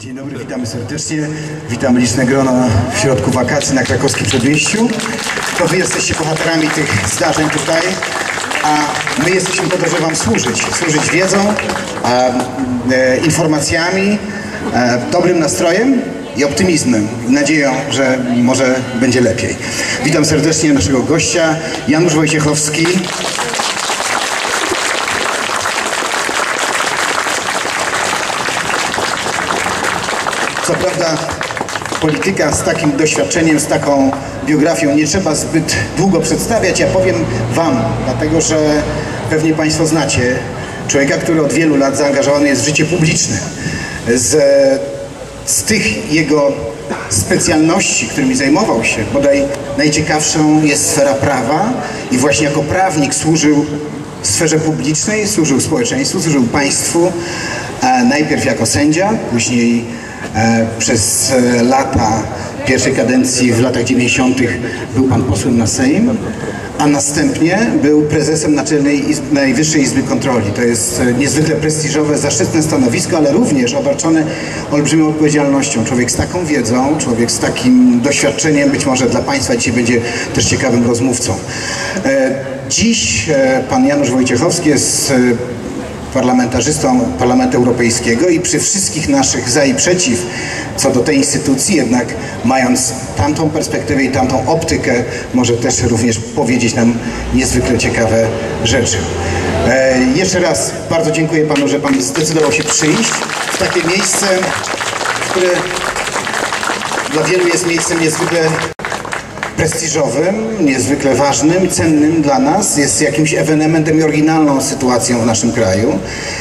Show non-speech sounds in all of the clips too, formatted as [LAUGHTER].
Dzień dobry, witamy serdecznie. Witamy liczne grono w środku wakacji na krakowskim przedmieściu. To wy jesteście bohaterami tych zdarzeń tutaj, a my jesteśmy po to, żeby wam służyć. Służyć wiedzą, a, e, informacjami, e, dobrym nastrojem i optymizmem, i nadzieją, że może będzie lepiej. Witam serdecznie naszego gościa, Janusz Wojciechowski. Co prawda polityka z takim doświadczeniem, z taką biografią nie trzeba zbyt długo przedstawiać. Ja powiem Wam, dlatego że pewnie Państwo znacie człowieka, który od wielu lat zaangażowany jest w życie publiczne. Z, z tych jego specjalności, którymi zajmował się, bodaj najciekawszą jest sfera prawa i właśnie jako prawnik służył sferze publicznej, służył społeczeństwu, służył państwu, e, najpierw jako sędzia, później przez e, lata pierwszej kadencji w latach 90. był pan posłem na Sejm, a następnie był prezesem Naczelnej Izby, Najwyższej Izby Kontroli. To jest e, niezwykle prestiżowe, zaszczytne stanowisko, ale również obarczone olbrzymią odpowiedzialnością. Człowiek z taką wiedzą, człowiek z takim doświadczeniem, być może dla Państwa dzisiaj będzie też ciekawym rozmówcą. E, Dziś e, pan Janusz Wojciechowski jest e, parlamentarzystą Parlamentu Europejskiego i przy wszystkich naszych za i przeciw co do tej instytucji, jednak mając tamtą perspektywę i tamtą optykę, może też również powiedzieć nam niezwykle ciekawe rzeczy. E, jeszcze raz bardzo dziękuję panu, że pan zdecydował się przyjść w takie miejsce, które dla wielu jest miejscem niezwykle prestiżowym, niezwykle ważnym, cennym dla nas, jest jakimś ewenementem i oryginalną sytuacją w naszym kraju.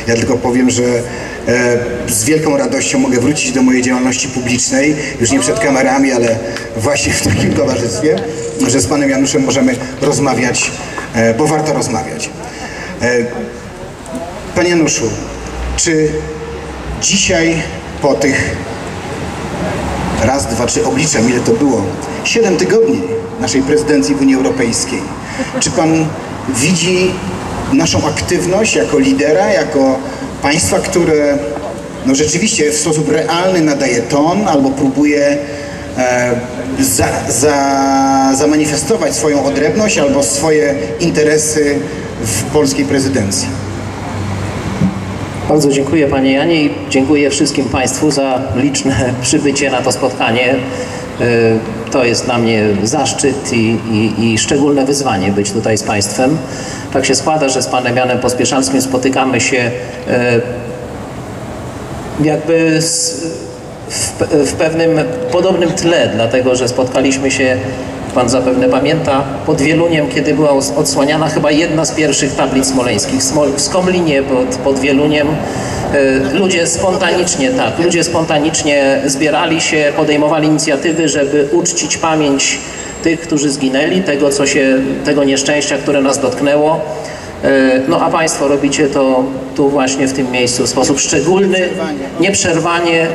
Ja tylko powiem, że e, z wielką radością mogę wrócić do mojej działalności publicznej, już nie przed kamerami, ale właśnie w takim towarzystwie, że z panem Januszem możemy rozmawiać, e, bo warto rozmawiać. E, panie Januszu, czy dzisiaj po tych raz, dwa, trzy obliczem, ile to było? Siedem tygodni naszej prezydencji w Unii Europejskiej. Czy Pan widzi naszą aktywność jako lidera, jako państwa, które no rzeczywiście w sposób realny nadaje ton albo próbuje e, za, za, zamanifestować swoją odrębność albo swoje interesy w polskiej prezydencji? Bardzo dziękuję Panie Janie i dziękuję wszystkim Państwu za liczne [LAUGHS] przybycie na to spotkanie. Y, To jest dla mnie zaszczyt i, i, i szczególne wyzwanie być tutaj z Państwem. Tak się składa, że z Panem Janem Pospieszalskim spotykamy się y, jakby z, w, w pewnym podobnym tle, dlatego że spotkaliśmy się, Pan zapewne pamięta, pod Wieluniem, kiedy była odsłaniana chyba jedna z pierwszych tablic smoleńskich. Smol, w Skomlinie pod, pod Wieluniem y, ludzie spontanicznie, tak, ludzie spontanicznie zbierali się, podejmowali inicjatywy, żeby uczcić pamięć tych, którzy zginęli, tego, co się, tego nieszczęścia, które nas dotknęło. Y, No a Państwo robicie to tu właśnie w tym miejscu w sposób szczególny, nieprzerwanie.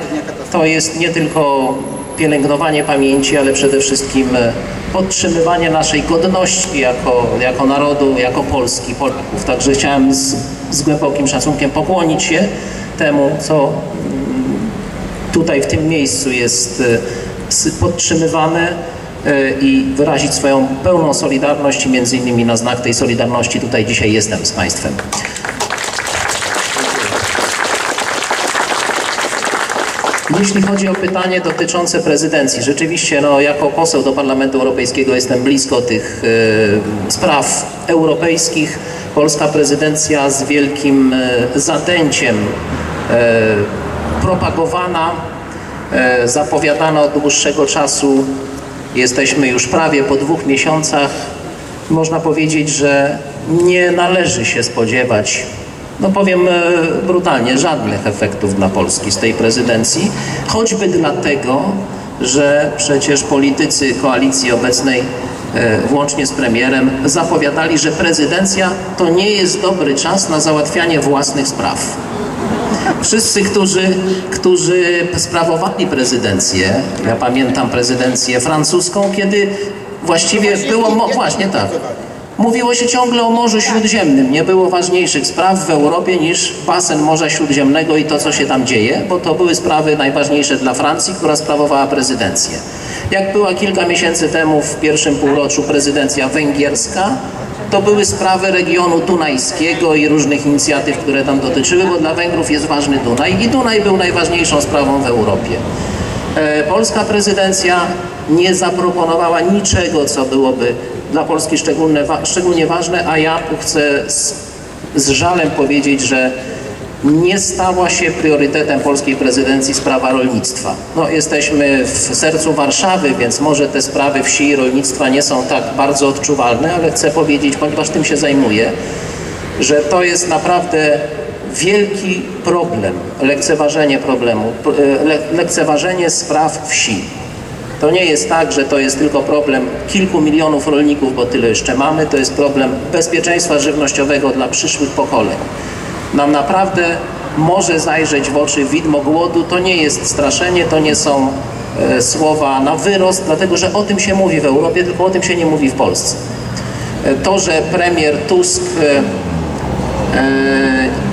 To jest nie tylko pielęgnowanie pamięci, ale przede wszystkim e, podtrzymywanie naszej godności jako, jako narodu, jako Polski, Polaków. Także chciałem z, z głębokim szacunkiem pokłonić się temu, co mm, tutaj w tym miejscu jest e, podtrzymywane e, i wyrazić swoją pełną solidarność i między innymi na znak tej solidarności tutaj dzisiaj jestem z Państwem. Jeśli chodzi o pytanie dotyczące prezydencji, rzeczywiście no, jako poseł do Parlamentu Europejskiego jestem blisko tych e, spraw europejskich. Polska prezydencja z wielkim e, zadęciem e, propagowana, zapowiadana od dłuższego czasu. Jesteśmy już prawie po dwóch miesiącach. Można powiedzieć, że nie należy się spodziewać no powiem e, brutalnie, żadnych efektów dla Polski z tej prezydencji, choćby dlatego, że przecież politycy koalicji obecnej, e, włącznie z premierem, zapowiadali, że prezydencja to nie jest dobry czas na załatwianie własnych spraw. Wszyscy, którzy, którzy sprawowali prezydencję, ja pamiętam prezydencję francuską, kiedy właściwie było, właśnie tak, Mówiło się ciągle o Morzu Śródziemnym. Nie było ważniejszych spraw w Europie niż basen Morza Śródziemnego i to, co się tam dzieje, bo to były sprawy najważniejsze dla Francji, która sprawowała prezydencję. Jak była kilka miesięcy temu w pierwszym półroczu prezydencja węgierska, to były sprawy regionu dunajskiego i różnych inicjatyw, które tam dotyczyły, bo dla Węgrów jest ważny Dunaj i Dunaj był najważniejszą sprawą w Europie. E, polska prezydencja nie zaproponowała niczego, co byłoby dla Polski szczególnie ważne, a ja chcę z, z żalem powiedzieć, że nie stała się priorytetem polskiej prezydencji sprawa rolnictwa. No, jesteśmy w sercu Warszawy, więc może te sprawy wsi i rolnictwa nie są tak bardzo odczuwalne, ale chcę powiedzieć, ponieważ tym się zajmuję, że to jest naprawdę wielki problem, lekceważenie problemu, e, lekceważenie spraw wsi. To nie jest tak, że to jest tylko problem kilku milionów rolników, bo tyle jeszcze mamy, to jest problem bezpieczeństwa żywnościowego dla przyszłych pokoleń. Nam naprawdę może zajrzeć w oczy widmo głodu, to nie jest straszenie, to nie są e, słowa na wyrost, dlatego że o tym się mówi w Europie, tylko o tym się nie mówi w Polsce. E, to, że premier Tusk e, e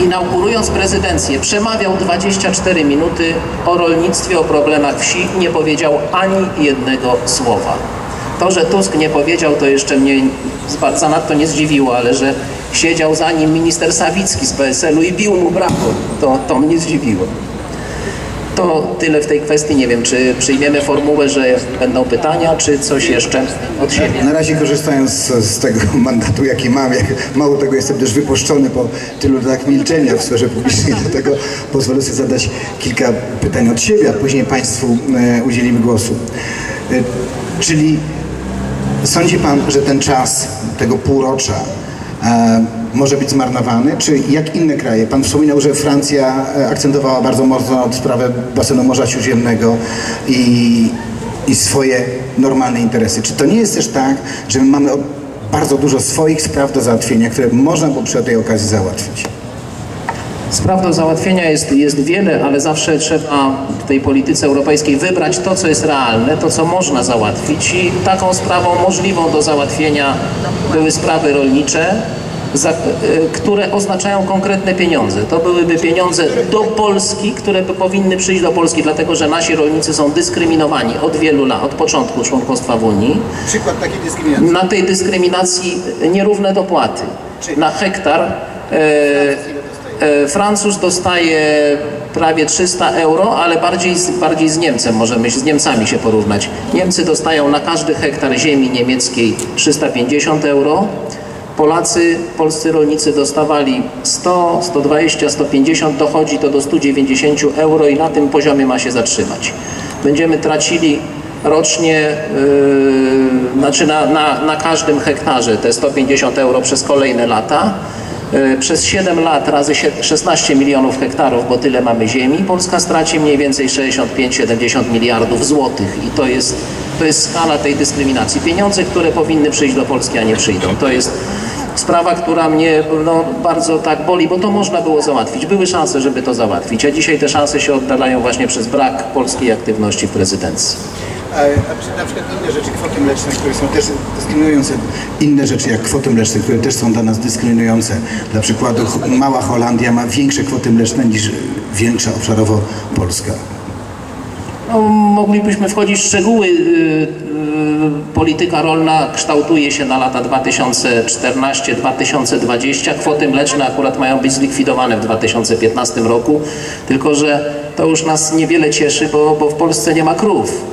inaugurując prezydencję, przemawiał 24 minuty o rolnictwie, o problemach wsi, nie powiedział ani jednego słowa. To, że Tusk nie powiedział, to jeszcze mnie zanadto nie zdziwiło, ale że siedział za nim minister Sawicki z PSL-u i bił mu brawo, to, to mnie zdziwiło. To tyle w tej kwestii. Nie wiem, czy przyjmiemy formułę, że będą pytania, czy coś jeszcze od siebie. Na razie korzystając z, tego [LAUGHS] mandatu, jaki mam, jak mało tego jestem też wypuszczony po tylu latach milczenia w sferze publicznej, [LAUGHS] dlatego pozwolę sobie zadać kilka pytań od siebie, a później Państwu e, udzielimy głosu. E, czyli sądzi Pan, że ten czas tego półrocza e, może być zmarnowany, czy jak inne kraje? Pan wspominał, że Francja e, akcentowała bardzo mocno sprawę basenu Morza Śródziemnego i, i swoje normalne interesy. Czy to nie jest też tak, że my mamy bardzo dużo swoich spraw do załatwienia, które można było przy tej okazji załatwić? Spraw do załatwienia jest, jest wiele, ale zawsze trzeba w tej polityce europejskiej wybrać to, co jest realne, to, co można załatwić i taką sprawą możliwą do załatwienia były sprawy rolnicze, za, e, które oznaczają konkretne pieniądze. To byłyby pieniądze do Polski, które by powinny przyjść do Polski, dlatego że nasi rolnicy są dyskryminowani od wielu lat, od początku członkostwa w Unii. Przykład takiej dyskryminacji? Na tej dyskryminacji nierówne dopłaty. Na hektar e, e, Francuz dostaje prawie 300 euro, ale bardziej bardziej z Niemcem możemy z Niemcami się porównać. Niemcy dostają na każdy hektar ziemi niemieckiej 350 euro, Polacy, polscy rolnicy dostawali 100, 120, 150, dochodzi to do 190 euro i na tym poziomie ma się zatrzymać. Będziemy tracili rocznie, yy, znaczy na, na, na każdym hektarze te 150 euro przez kolejne lata. Yy, przez 7 lat razy 16 milionów hektarów, bo tyle mamy ziemi, Polska straci mniej więcej 65-70 miliardów złotych i to jest, to jest skala tej dyskryminacji. Pieniądze, które powinny przyjść do Polski, a nie przyjdą. To jest sprawa, która mnie no, bardzo tak boli, bo to można było załatwić. Były szanse, żeby to załatwić, a dzisiaj te szanse się oddalają właśnie przez brak polskiej aktywności w prezydencji. A, czy na przykład inne rzeczy, kwoty mleczne, które są też dyskryminujące, inne rzeczy jak kwoty mleczne, które też są dla nas dyskryminujące. Dla przykładu mała Holandia ma większe kwoty mleczne niż większa obszarowo Polska. No, moglibyśmy wchodzić w szczegóły. Y, y, polityka rolna kształtuje się na lata 2014-2020. Kwoty mleczne akurat mają być zlikwidowane w 2015 roku, tylko że to już nas niewiele cieszy, bo, bo w Polsce nie ma krów.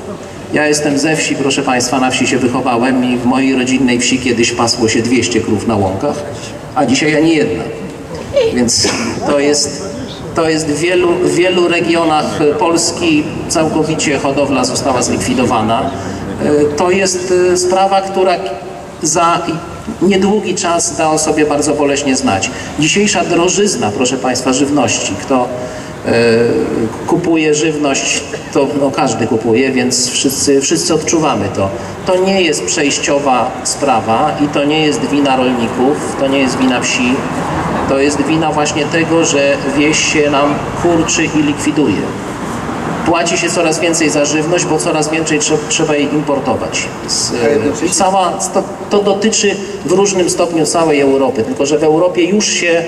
Ja jestem ze wsi, proszę Państwa, na wsi się wychowałem i w mojej rodzinnej wsi kiedyś pasło się 200 krów na łąkach, a dzisiaj ani jedna. Więc to jest to jest w wielu, w wielu regionach Polski całkowicie hodowla została zlikwidowana. E, to jest e, sprawa, która za niedługi czas da o sobie bardzo boleśnie znać. Dzisiejsza drożyzna, proszę Państwa, żywności. Kto kupuje żywność, to no, każdy kupuje, więc wszyscy, wszyscy odczuwamy to. To nie jest przejściowa sprawa i to nie jest wina rolników, to nie jest wina wsi, to jest wina właśnie tego, że wieś się nam kurczy i likwiduje. Płaci się coraz więcej za żywność, bo coraz więcej trze- trzeba jej importować. Z, e, I cała, to, to dotyczy w różnym stopniu całej Europy, tylko że w Europie już się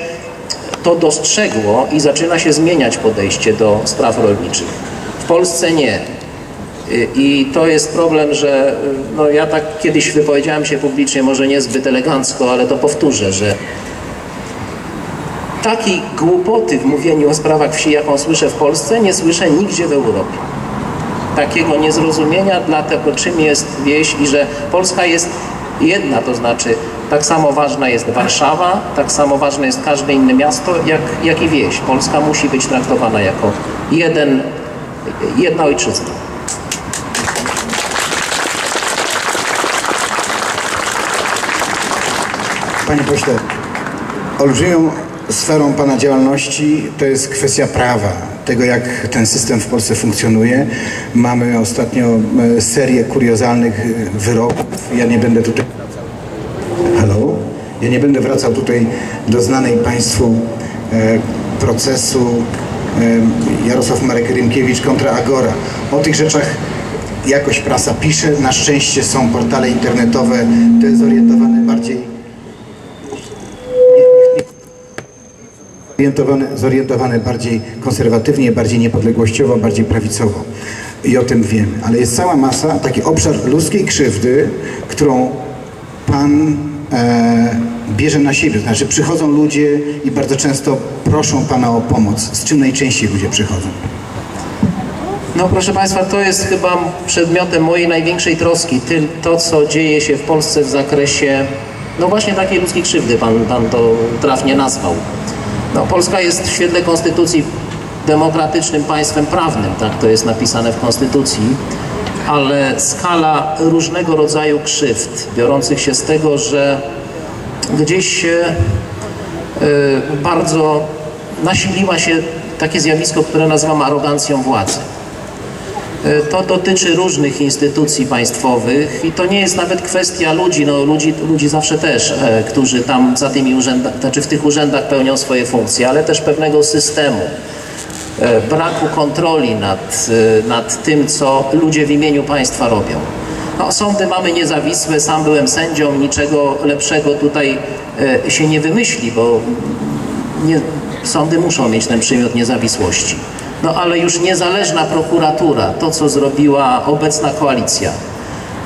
to dostrzegło i zaczyna się zmieniać podejście do spraw rolniczych. W Polsce nie. I to jest problem, że no ja tak kiedyś wypowiedziałem się publicznie, może niezbyt elegancko, ale to powtórzę, że takiej głupoty w mówieniu o sprawach wsi, jaką słyszę w Polsce, nie słyszę nigdzie w Europie. Takiego niezrozumienia dla tego, czym jest wieś i że Polska jest jedna, to znaczy tak samo ważna jest Warszawa, tak samo ważne jest każde inne miasto, jak, jak i wieś. Polska musi być traktowana jako jeden, jedna ojczyzna. Panie pośle, olbrzymią sferą Pana działalności to jest kwestia prawa, tego jak ten system w Polsce funkcjonuje. Mamy ostatnio e, serię kuriozalnych e, wyroków. Ja nie będę tutaj... Ja nie będę wracał tutaj do znanej Państwu e, procesu e, Jarosław Marek Rynkiewicz kontra Agora. O tych rzeczach jakoś prasa pisze. Na szczęście są portale internetowe, to jest zorientowane bardziej zorientowane, zorientowane bardziej konserwatywnie, bardziej niepodległościowo, bardziej prawicowo. I o tym wiem. Ale jest cała masa, taki obszar ludzkiej krzywdy, którą Pan e, bierze na siebie. Znaczy przychodzą ludzie i bardzo często proszą Pana o pomoc. Z czym najczęściej ludzie przychodzą? No proszę Państwa, to jest chyba przedmiotem mojej największej troski. To, co dzieje się w Polsce w zakresie, no właśnie takiej ludzkiej krzywdy, Pan, pan to trafnie nazwał. No, Polska jest w świetle Konstytucji demokratycznym państwem prawnym, tak to jest napisane w Konstytucji, ale skala różnego rodzaju krzywd, biorących się z tego, że gdzieś y, bardzo nasiliła się takie zjawisko, które nazywam arogancją władzy. Y, To dotyczy różnych instytucji państwowych i to nie jest nawet kwestia ludzi, no ludzi, ludzi zawsze też, e, którzy tam za tymi urzędami, znaczy w tych urzędach pełnią swoje funkcje, ale też pewnego systemu, braku kontroli nad, e, nad tym, co ludzie w imieniu państwa robią. No, sądy mamy niezawisłe, sam byłem sędzią, niczego lepszego tutaj e, się nie wymyśli, bo nie, sądy muszą mieć ten przymiot niezawisłości. No ale już niezależna prokuratura, to co zrobiła obecna koalicja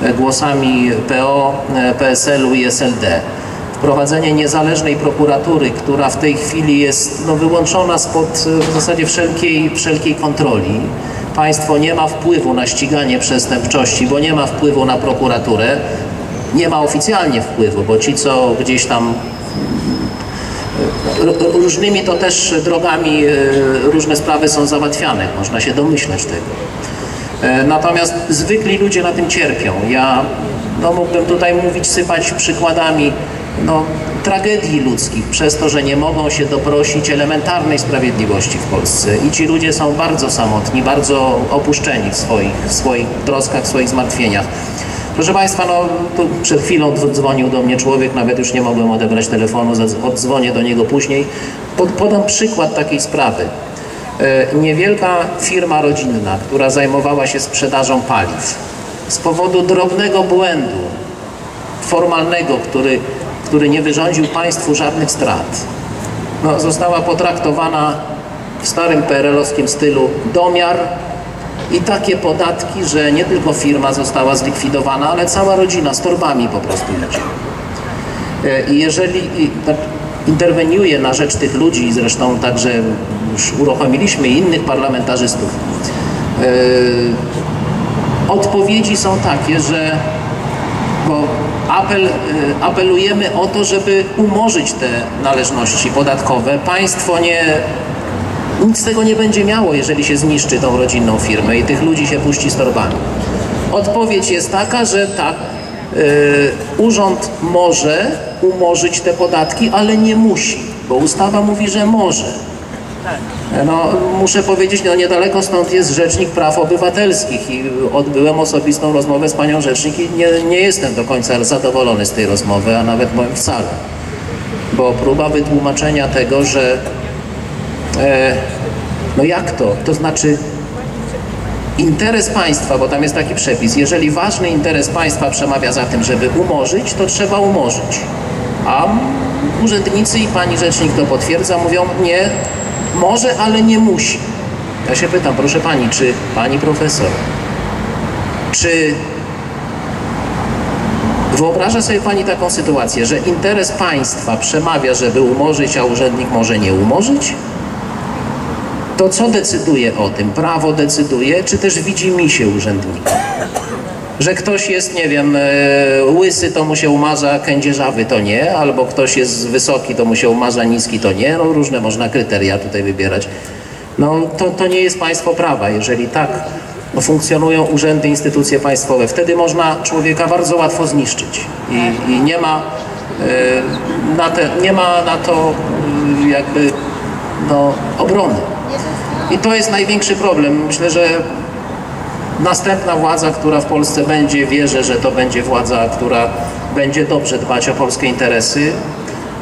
e, głosami PO, e, PSL-u i SLD, wprowadzenie niezależnej prokuratury, która w tej chwili jest no, wyłączona spod e, w zasadzie wszelkiej, wszelkiej kontroli. Państwo nie ma wpływu na ściganie przestępczości, bo nie ma wpływu na prokuraturę. Nie ma oficjalnie wpływu, bo ci, co gdzieś tam R- różnymi to też drogami e, różne sprawy są załatwiane, można się domyśleć tego. E, Natomiast zwykli ludzie na tym cierpią. Ja no, mógłbym tutaj mówić, sypać przykładami no, tragedii ludzkich przez to, że nie mogą się doprosić elementarnej sprawiedliwości w Polsce. I ci ludzie są bardzo samotni, bardzo opuszczeni w swoich, w swoich troskach, w swoich zmartwieniach. Proszę Państwa, no tu przed chwilą dz- dzwonił do mnie człowiek, nawet już nie mogłem odebrać telefonu, oddzwonię do niego później. Pod, podam przykład takiej sprawy. E, Niewielka firma rodzinna, która zajmowała się sprzedażą paliw, z powodu drobnego błędu formalnego, który, który nie wyrządził państwu żadnych strat, no, została potraktowana w starym PRL-owskim stylu domiar i takie podatki, że nie tylko firma została zlikwidowana, ale cała rodzina z torbami po prostu idzie. E, jeżeli interweniuje na rzecz tych ludzi, zresztą także już uruchomiliśmy innych parlamentarzystów, e, odpowiedzi są takie, że bo apel, e, apelujemy o to, żeby umorzyć te należności podatkowe. Państwo nie, nic z tego nie będzie miało, jeżeli się zniszczy tą rodzinną firmę i tych ludzi się puści z torbami. Odpowiedź jest taka, że tak, e, urząd może umorzyć te podatki, ale nie musi, bo ustawa mówi, że może. No, muszę powiedzieć, no niedaleko stąd jest Rzecznik Praw Obywatelskich i odbyłem osobistą rozmowę z panią Rzecznik i nie, nie jestem do końca zadowolony z tej rozmowy, a nawet powiem wcale. Bo próba wytłumaczenia tego, że e, no jak to? To znaczy interes państwa, bo tam jest taki przepis, jeżeli ważny interes państwa przemawia za tym, żeby umorzyć, to trzeba umorzyć. A urzędnicy i pani rzecznik to potwierdza, mówią nie, może, ale nie musi. Ja się pytam, proszę pani, czy pani profesor, czy wyobraża sobie pani taką sytuację, że interes państwa przemawia, żeby umorzyć, a urzędnik może nie umorzyć? To co decyduje o tym? Prawo decyduje, czy też widzi mi się urzędnika? Że ktoś jest, nie wiem, e, łysy, to mu się umarza, kędzierzawy to nie, albo ktoś jest wysoki, to mu się umarza, niski to nie. No różne można kryteria tutaj wybierać. No to, to nie jest państwo prawa. Jeżeli tak no, funkcjonują urzędy, instytucje państwowe, wtedy można człowieka bardzo łatwo zniszczyć. I, i nie, ma, e, na te, nie ma na to e, jakby no, obrony. I to jest największy problem. Myślę, że następna władza, która w Polsce będzie, wierzę, że to będzie władza, która będzie dobrze dbać o polskie interesy,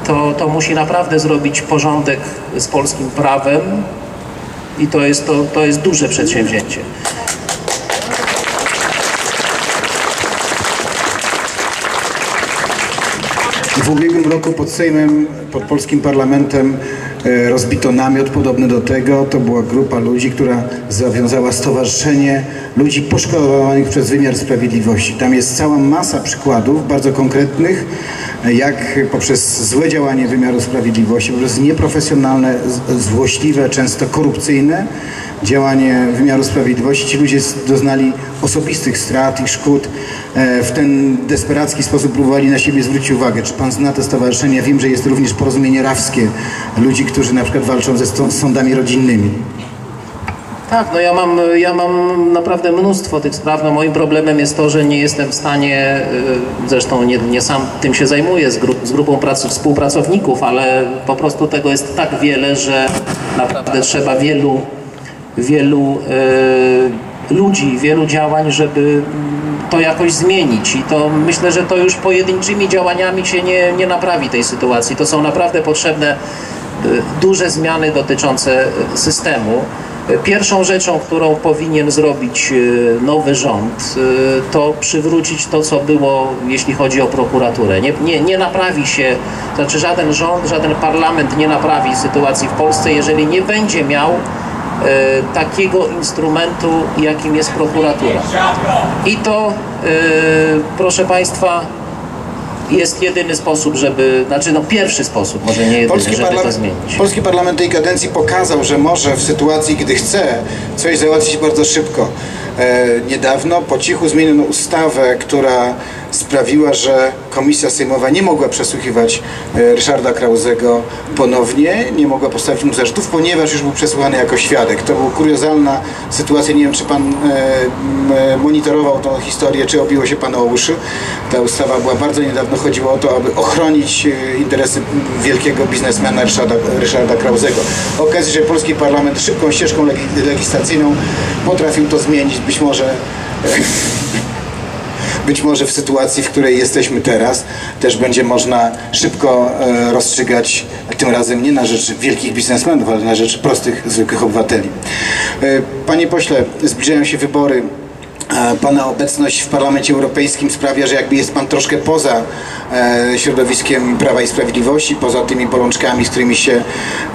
to, to musi naprawdę zrobić porządek z polskim prawem i to jest, to, to jest duże przedsięwzięcie. W ubiegłym roku pod Sejmem, pod polskim parlamentem rozbito namiot podobny do tego. To była grupa ludzi, która zawiązała stowarzyszenie ludzi poszkodowanych przez wymiar sprawiedliwości. Tam jest cała masa przykładów bardzo konkretnych, jak poprzez złe działanie wymiaru sprawiedliwości, poprzez nieprofesjonalne, złośliwe, często korupcyjne działanie wymiaru sprawiedliwości. Ci ludzie doznali osobistych strat i szkód. E, W ten desperacki sposób próbowali na siebie zwrócić uwagę. Czy pan zna to stowarzyszenie? Ja wiem, że jest również porozumienie rawskie ludzi, którzy na przykład walczą ze sądami rodzinnymi. Tak, no ja mam, ja mam naprawdę mnóstwo tych spraw. No moim problemem jest to, że nie jestem w stanie, y, zresztą nie, nie sam tym się zajmuję z, gru, z grupą prac, współpracowników, ale po prostu tego jest tak wiele, że naprawdę trzeba wielu, wielu y, ludzi, wielu działań, żeby mm, to jakoś zmienić. I to myślę, że to już pojedynczymi działaniami się nie, nie naprawi tej sytuacji. To są naprawdę potrzebne y, duże zmiany dotyczące y, systemu. Pierwszą rzeczą, którą powinien zrobić nowy rząd, to przywrócić to, co było, jeśli chodzi o prokuraturę. Nie, nie, nie naprawi się, to znaczy żaden rząd, żaden parlament nie naprawi sytuacji w Polsce, jeżeli nie będzie miał e, takiego instrumentu, jakim jest prokuratura. I to, e, proszę Państwa, jest jedyny sposób, żeby, znaczy no pierwszy sposób, może nie jedyny, Polski żeby to zmienić. Polski parlament tej kadencji pokazał, że może w sytuacji, gdy chce, coś załatwić bardzo szybko. E, niedawno po cichu zmieniono ustawę, która sprawiła, że Komisja Sejmowa nie mogła przesłuchiwać e, Ryszarda Krauzego ponownie, nie mogła postawić mu zarzutów, ponieważ już był przesłuchany jako świadek. To była kuriozalna sytuacja. Nie wiem, czy pan e, e, monitorował tą historię, czy obiło się pan o uszy. Ta ustawa była bardzo niedawno. Chodziło o to, aby ochronić interesy wielkiego biznesmena Ryszarda, Ryszarda Krauzego. Okazji, że polski parlament szybką ścieżką legi- legislacyjną potrafił to zmienić. Być może być może w sytuacji, w której jesteśmy teraz, też będzie można szybko e, rozstrzygać, tym razem nie na rzecz wielkich biznesmenów, ale na rzecz prostych, zwykłych obywateli. E, Panie pośle, zbliżają się wybory. Pana obecność w Parlamencie Europejskim sprawia, że jakby jest Pan troszkę poza e, środowiskiem Prawa i Sprawiedliwości, poza tymi bolączkami, z którymi się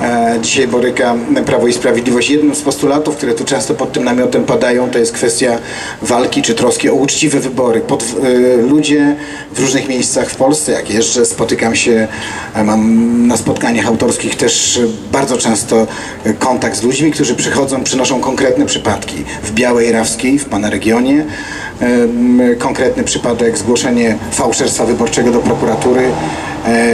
e, dzisiaj boryka Prawo i Sprawiedliwość. Jednym z postulatów, które tu często pod tym namiotem padają, to jest kwestia walki czy troski o uczciwe wybory. Pod, e, ludzie w różnych miejscach w Polsce, jak jeżdżę, spotykam się, mam na spotkaniach autorskich też bardzo często kontakt z ludźmi, którzy przychodzą, przynoszą konkretne przypadki. W Białej Rawskiej, w Pana regionie, konkretny przypadek, zgłoszenie fałszerstwa wyborczego do prokuratury, e,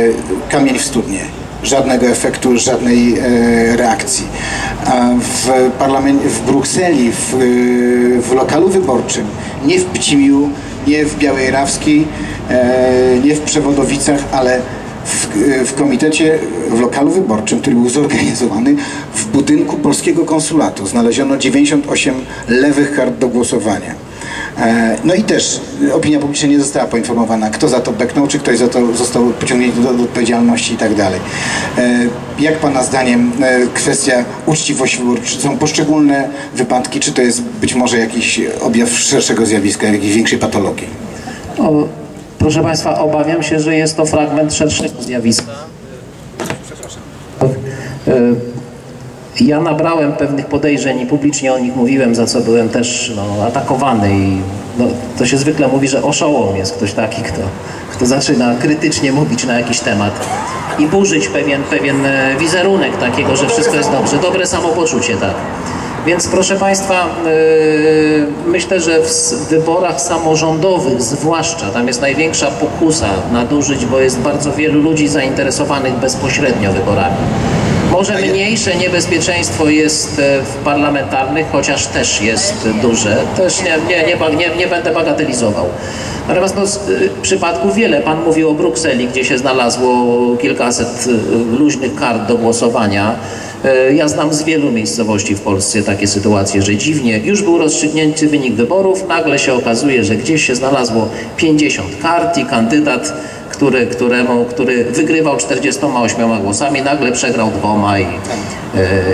kamień w studnie. Żadnego efektu, żadnej e, reakcji. W, w Brukseli, w, e, w lokalu wyborczym, nie w Pcimiu, nie w Białej Rawskiej, nie w Przewodowicach, ale w, w komitecie, w lokalu wyborczym, który był zorganizowany w budynku polskiego konsulatu znaleziono 98 lewych kart do głosowania. E, No i też opinia publiczna nie została poinformowana, kto za to beknął, czy ktoś za to został pociągnięty do, odpowiedzialności i tak dalej. E, Jak Pana zdaniem e, kwestia uczciwości wyborów, czy są poszczególne wypadki, czy to jest być może jakiś objaw szerszego zjawiska, jakiejś większej patologii? Proszę Państwa, obawiam się, że jest to fragment szerszego zjawiska. E, Ja nabrałem pewnych podejrzeń i publicznie o nich mówiłem, za co byłem też no, atakowany i no, to się zwykle mówi, że oszołom jest ktoś taki, kto, kto zaczyna krytycznie mówić na jakiś temat i burzyć pewien, pewien e, wizerunek takiego, że wszystko jest dobrze, dobre samopoczucie, tak. Więc proszę Państwa, yy, myślę, że w wyborach samorządowych zwłaszcza, tam jest największa pokusa nadużyć, bo jest bardzo wielu ludzi zainteresowanych bezpośrednio wyborami. Może mniejsze niebezpieczeństwo jest e, w parlamentarnych, chociaż też jest duże. Też nie, nie, nie, nie, będę bagatelizował. Natomiast no, y, przypadków wiele. Pan mówił o Brukseli, gdzie się znalazło kilkaset y, luźnych kart do głosowania. E, Ja znam z wielu miejscowości w Polsce takie sytuacje, że dziwnie już był rozstrzygnięty wynik wyborów, nagle się okazuje, że gdzieś się znalazło 50 kart i kandydat, który, któremu, który wygrywał 48 głosami, nagle przegrał dwoma i, e,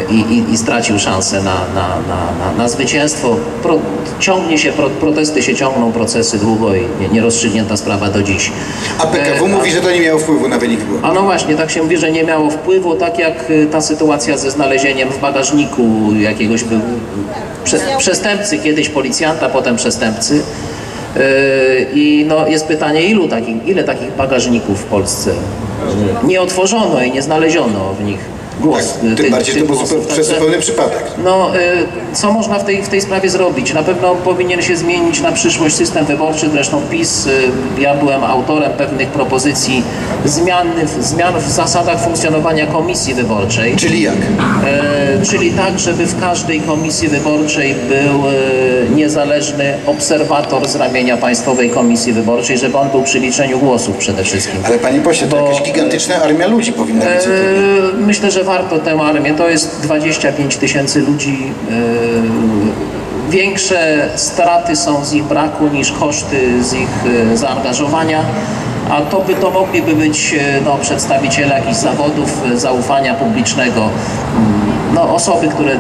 i, i, i stracił szansę na, na, na, na, zwycięstwo. Pro, ciągnie się, pro, protesty się ciągną, procesy długo i nie, nierozstrzygnięta sprawa do dziś. A PKW E, mówi, że to nie miało wpływu na wynik wyborów. a no właśnie, tak się mówi, że nie miało wpływu, tak jak y, ta sytuacja ze znalezieniem w bagażniku jakiegoś był prze, przestępcy, kiedyś policjanta, potem przestępcy. Yy, I no, jest pytanie, ilu takich, ile takich bagażników w Polsce? Nie otworzono i nie znaleziono w nich głos. Tak, y, tym bardziej to był głosów. zupełnie Także- zupełny przypadek. no, y, co można w tej, w tej sprawie zrobić? Na pewno powinien się zmienić na przyszłość system wyborczy. Zresztą PiS, y, ja byłem autorem pewnych propozycji zmian, zmian w zasadach funkcjonowania komisji wyborczej. Czyli jak? E, czyli tak, żeby w każdej komisji wyborczej był e, niezależny obserwator z ramienia Państwowej Komisji Wyborczej, żeby on był przy liczeniu głosów przede wszystkim. Ale panie pośle, to Bo- jakaś gigantyczna armia ludzi powinna być. E, Myślę, że warto tę armię. To jest 25 tysięcy ludzi. E, Większe straty są z ich braku niż koszty z ich e, zaangażowania. A to by to mogliby być e, no, przedstawiciele jakichś zawodów zaufania publicznego, no, osoby, które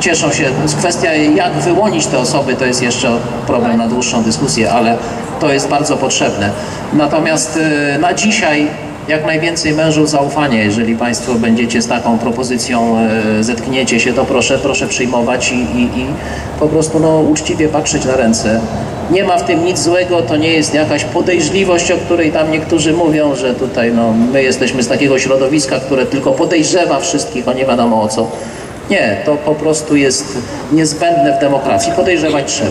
cieszą się. Kwestia, jak wyłonić te osoby, to jest jeszcze problem na dłuższą dyskusję, ale to jest bardzo potrzebne. Natomiast na dzisiaj jak najwięcej mężów zaufania. Jeżeli Państwo będziecie z taką propozycją e, zetkniecie się, to proszę, proszę przyjmować i, i, i po prostu no, uczciwie patrzeć na ręce. Nie ma w tym nic złego, to nie jest jakaś podejrzliwość, o której tam niektórzy mówią, że tutaj no, my jesteśmy z takiego środowiska, które tylko podejrzewa wszystkich o nie wiadomo o co. Nie, to po prostu jest niezbędne w demokracji. Podejrzewać trzeba.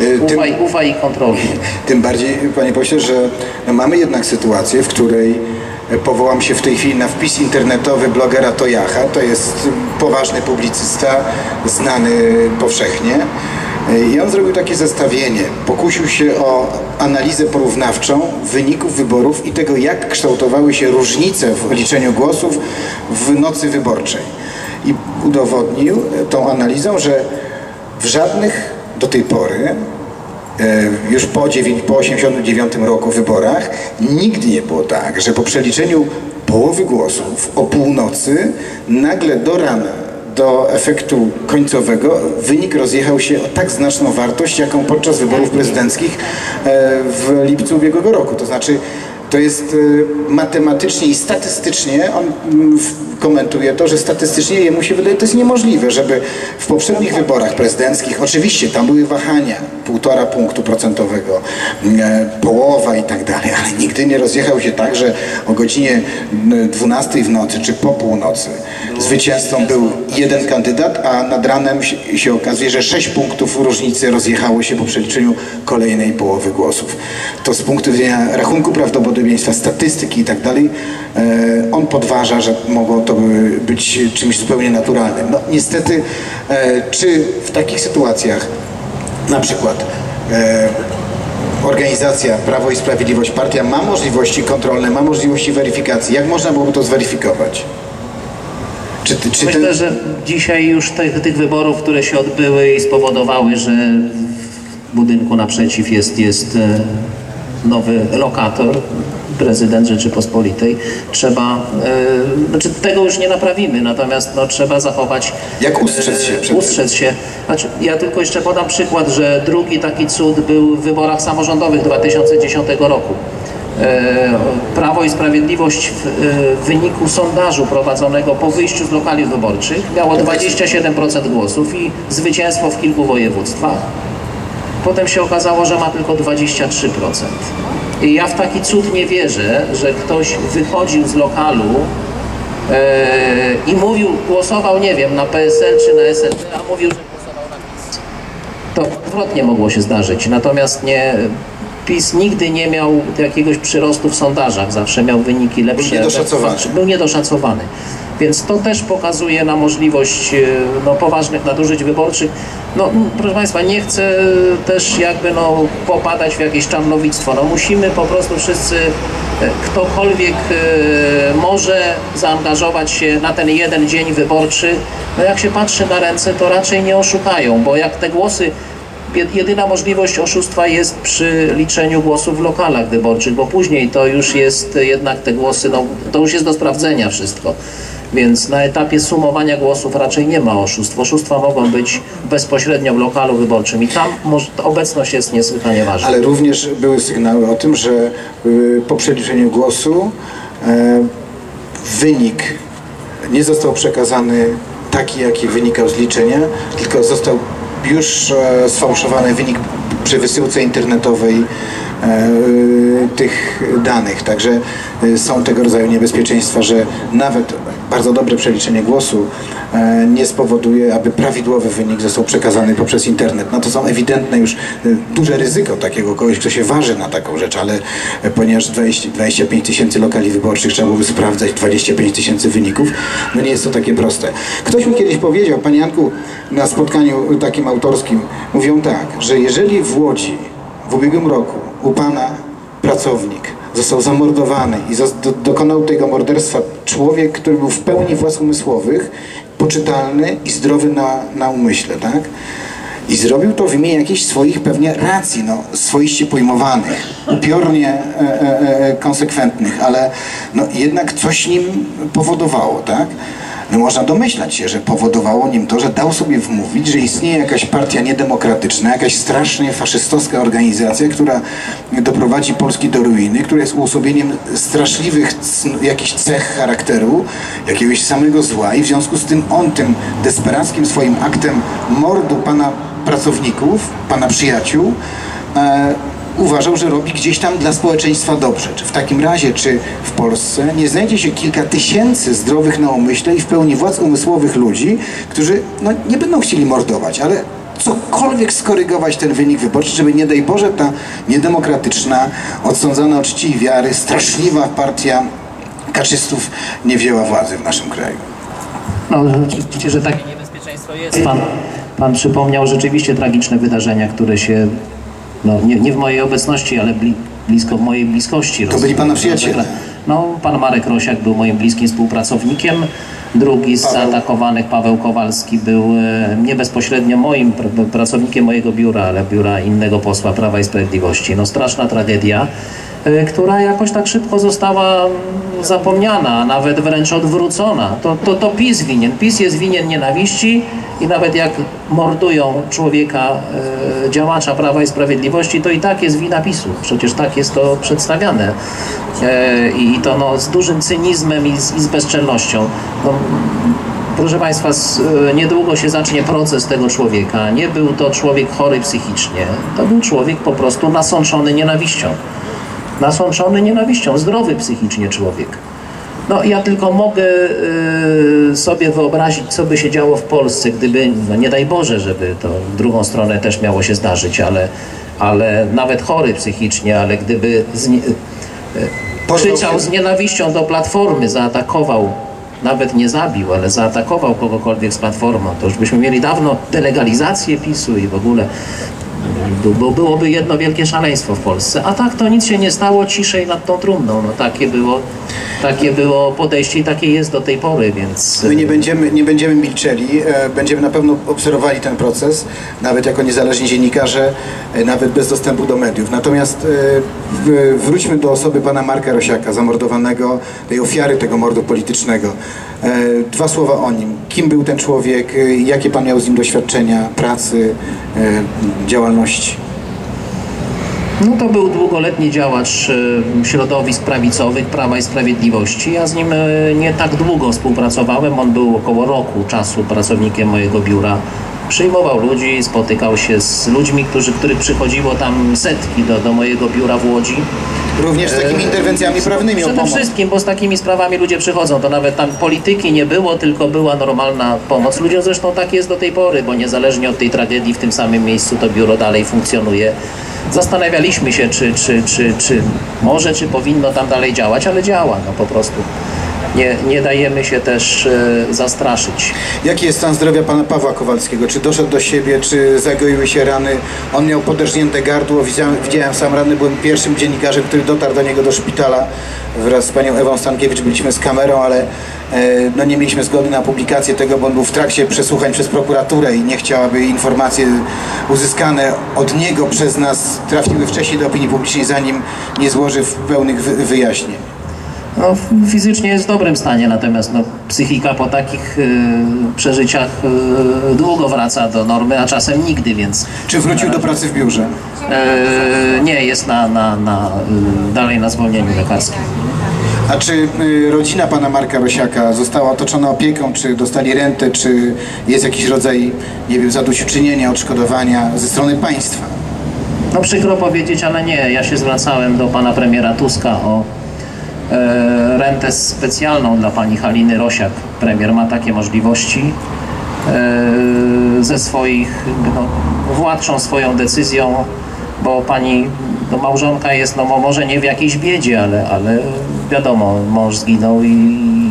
Y, Tym, Ufaj, ufaj i kontroluj. tym bardziej, panie pośle, że no, mamy jednak sytuację, w której e, powołam się w tej chwili na wpis internetowy blogera Tojacha. To jest poważny publicysta, znany powszechnie. E, I on zrobił takie zestawienie. Pokusił się o analizę porównawczą wyników wyborów i tego, jak kształtowały się różnice w liczeniu głosów w nocy wyborczej. I udowodnił e, tą analizą, że w żadnych do tej pory e, już po 1989 roku wyborach nigdy nie było tak, że po przeliczeniu połowy głosów o północy nagle do rana do efektu końcowego wynik rozjechał się o tak znaczną wartość, jaką podczas wyborów prezydenckich e, w lipcu ubiegłego roku. To znaczy to jest y, matematycznie i statystycznie, on mm, komentuje to, że statystycznie jemu się wydaje, to jest niemożliwe, żeby w poprzednich wyborach prezydenckich, oczywiście tam były wahania, półtora punktu procentowego, e, połowa i tak dalej, ale nigdy nie rozjechał się tak, że o godzinie mm, 12 w nocy czy po północy zwycięzcą był jeden kandydat, a nad ranem się, się okazuje, że 6 punktów różnicy rozjechało się po przeliczeniu kolejnej połowy głosów. To z punktu widzenia rachunku prawdopodobieństwa, statystyki i tak dalej, e, on podważa, że mogło to by być czymś zupełnie naturalnym. No niestety, e, czy w takich sytuacjach na przykład e, organizacja Prawo i Sprawiedliwość, partia ma możliwości kontrolne, ma możliwości weryfikacji. Jak można byłoby to zweryfikować? Czy, czy Myślę, ten... że dzisiaj już tych, tych wyborów, które się odbyły i spowodowały, że budynku naprzeciw jest, jest nowy lokator, prezydent Rzeczypospolitej. Trzeba, e, znaczy tego już nie naprawimy, natomiast no, trzeba zachować... Jak ustrzec się e, przed tym? Ustrzec się. Znaczy, ja tylko jeszcze podam przykład, że drugi taki cud był w wyborach samorządowych 2010 roku. E, Prawo i Sprawiedliwość e, w wyniku sondażu prowadzonego po wyjściu z lokali wyborczych miało 27% głosów i zwycięstwo w kilku województwach. Potem się okazało, że ma tylko 23%. I ja w taki cud nie wierzę, że ktoś wychodził z lokalu e, i mówił, głosował, nie wiem, na PSL czy na SLD, a mówił, że głosował na PiS. To odwrotnie mogło się zdarzyć. Natomiast nie, PiS nigdy nie miał jakiegoś przyrostu w sondażach, zawsze miał wyniki lepsze. niedoszacowany. Był niedoszacowany. Więc to też pokazuje na możliwość e, no, poważnych nadużyć wyborczych. No, proszę Państwa, nie chcę też jakby no, popadać w jakieś czarnowictwo. No, musimy po prostu wszyscy, e, ktokolwiek e, może zaangażować się na ten jeden dzień wyborczy. No, jak się patrzy na ręce, to raczej nie oszukają, bo jak te głosy Jedyna możliwość oszustwa jest przy liczeniu głosów w lokalach wyborczych, bo później to już jest jednak te głosy, no, to już jest do sprawdzenia wszystko. Więc na etapie sumowania głosów raczej nie ma oszustw. Oszustwa mogą być bezpośrednio w lokalu wyborczym i tam obecność jest niesłychanie ważna. Ale również były sygnały o tym, że y, po przeliczeniu głosu e, wynik nie został przekazany taki, jaki wynikał z liczenia, tylko został już e, sfałszowany wynik przy wysyłce internetowej tych danych. Także e, są tego rodzaju niebezpieczeństwa, że nawet bardzo dobre przeliczenie głosu e, nie spowoduje, aby prawidłowy wynik został przekazany poprzez internet. No to są ewidentne już e, duże ryzyko takiego kogoś, kto się waży na taką rzecz, ale e, ponieważ 20, 25 tysięcy lokali wyborczych trzeba byłoby sprawdzać 25 tysięcy wyników, no nie jest to takie proste. Ktoś mi kiedyś powiedział, Panie Janku, na spotkaniu takim autorskim, mówią tak, że jeżeli w Łodzi w ubiegłym roku u Pana pracownik został zamordowany i dokonał tego morderstwa człowiek, który był w pełni władz umysłowych, poczytalny i zdrowy na, na umyśle, tak? I zrobił to w imię jakichś swoich pewnie racji, no, swoiście pojmowanych, upiornie e, e, e, konsekwentnych, ale no, jednak coś nim powodowało, tak? No można domyślać się, że powodowało nim to, że dał sobie wmówić, że istnieje jakaś partia niedemokratyczna, jakaś strasznie faszystowska organizacja, która doprowadzi Polski do ruiny, która jest uosobieniem straszliwych jakichś cech charakteru, jakiegoś samego zła i w związku z tym on tym desperackim swoim aktem mordu pana pracowników, pana przyjaciół, e, uważał, że robi gdzieś tam dla społeczeństwa dobrze. Czy w takim razie, czy w Polsce nie znajdzie się kilka tysięcy zdrowych na umyśle i w pełni władz umysłowych ludzi, którzy no, nie będą chcieli mordować, ale cokolwiek skorygować ten wynik wyborczy, żeby nie daj Boże ta niedemokratyczna, odsądzana od czci i wiary, straszliwa partia kaczystów nie wzięła władzy w naszym kraju. No, oczywiście, że takie niebezpieczeństwo jest. Pan, pan przypomniał rzeczywiście tragiczne wydarzenia, które się, no, nie, nie w mojej obecności, ale bli, blisko w mojej bliskości. To byli pana przyjaciele. No, pan Marek Rosiak był moim bliskim współpracownikiem. Drugi z Paweł. zaatakowanych, Paweł Kowalski, był e, nie bezpośrednio moim pr- pracownikiem mojego biura, ale biura innego posła Prawa i Sprawiedliwości. No straszna tragedia, e, która jakoś tak szybko została mm, zapomniana, a nawet wręcz odwrócona. To, to, to PiS winien. PiS jest winien nienawiści i nawet jak mordują człowieka, e, działacza Prawa i Sprawiedliwości, to i tak jest wina PiSu. Przecież tak jest to przedstawiane. E, I to no, z dużym cynizmem i z, i z bezczelnością. No, Proszę Państwa, e, niedługo się zacznie proces tego człowieka. Nie był to człowiek chory psychicznie. To był człowiek po prostu nasączony nienawiścią. Nasączony nienawiścią, zdrowy psychicznie człowiek. No ja tylko mogę e, sobie wyobrazić, co by się działo w Polsce, gdyby, no nie daj Boże, żeby to w drugą stronę też miało się zdarzyć, ale, ale nawet chory psychicznie, ale gdyby z, Poszło- krzyczał z nienawiścią do Platformy, zaatakował, nawet nie zabił, ale zaatakował kogokolwiek z Platformą, to już byśmy mieli dawno delegalizację PiSu i w ogóle Bo byłoby jedno wielkie szaleństwo w Polsce. A tak to nic się nie stało, ciszej nad tą trumną. No, takie, było, takie było podejście i takie jest do tej pory, więc... My nie będziemy, nie będziemy milczeli, e, będziemy na pewno obserwowali ten proces, nawet jako niezależni dziennikarze, e, nawet bez dostępu do mediów. Natomiast e, wróćmy do osoby pana Marka Rosiaka, zamordowanego, tej ofiary tego mordu politycznego. Dwa słowa o nim. Kim był ten człowiek, jakie pan miał z nim doświadczenia, pracy, e, No to był długoletni działacz e, środowisk prawicowych Prawa i Sprawiedliwości. Ja z nim e, nie tak długo współpracowałem. On był około roku czasu pracownikiem mojego biura. Przyjmował ludzi, spotykał się z ludźmi, którzy, których przychodziło tam setki do, do mojego biura w Łodzi. Również z takimi interwencjami prawnymi o Przede pomoc. wszystkim, bo z takimi sprawami ludzie przychodzą, to nawet tam polityki nie było, tylko była normalna pomoc. Ludziom zresztą tak jest do tej pory, bo niezależnie od tej tragedii w tym samym miejscu to biuro dalej funkcjonuje. Zastanawialiśmy się, czy, czy, czy, czy może, czy powinno tam dalej działać, ale działa, no po prostu. Nie, nie dajemy się też e, zastraszyć. Jaki jest stan zdrowia pana Pawła Kowalskiego? Czy doszedł do siebie, czy zagoiły się rany? On miał poderznięte gardło, widziałem, widziałem sam rany, byłem pierwszym dziennikarzem, który dotarł do niego do szpitala. Wraz z panią Ewą Stankiewicz byliśmy z kamerą, ale e, no, nie mieliśmy zgody na publikację tego, bo on był w trakcie przesłuchań przez prokuraturę i nie chciał, aby informacje uzyskane od niego przez nas trafiły wcześniej do opinii publicznej, zanim nie złoży pełnych wy- wyjaśnień. No, fizycznie jest w dobrym stanie, natomiast no, psychika po takich e, przeżyciach e, długo wraca do normy, a czasem nigdy, więc Czy wrócił do pracy w biurze? E, nie, jest na, na, na, y, dalej na zwolnieniu lekarskim. A czy y, rodzina pana Marka Rosiaka została otoczona opieką, czy dostali rentę, czy jest jakiś rodzaj, nie wiem, zadośćuczynienia, odszkodowania ze strony państwa? No przykro powiedzieć, ale nie. Ja się zwracałem do pana premiera Tuska o rentę specjalną dla pani Haliny Rosiak. Premier ma takie możliwości. E, ze swoich, no, władczą swoją decyzją, bo pani no, małżonka jest, no mo- może nie w jakiejś biedzie, ale, ale wiadomo, mąż zginął i,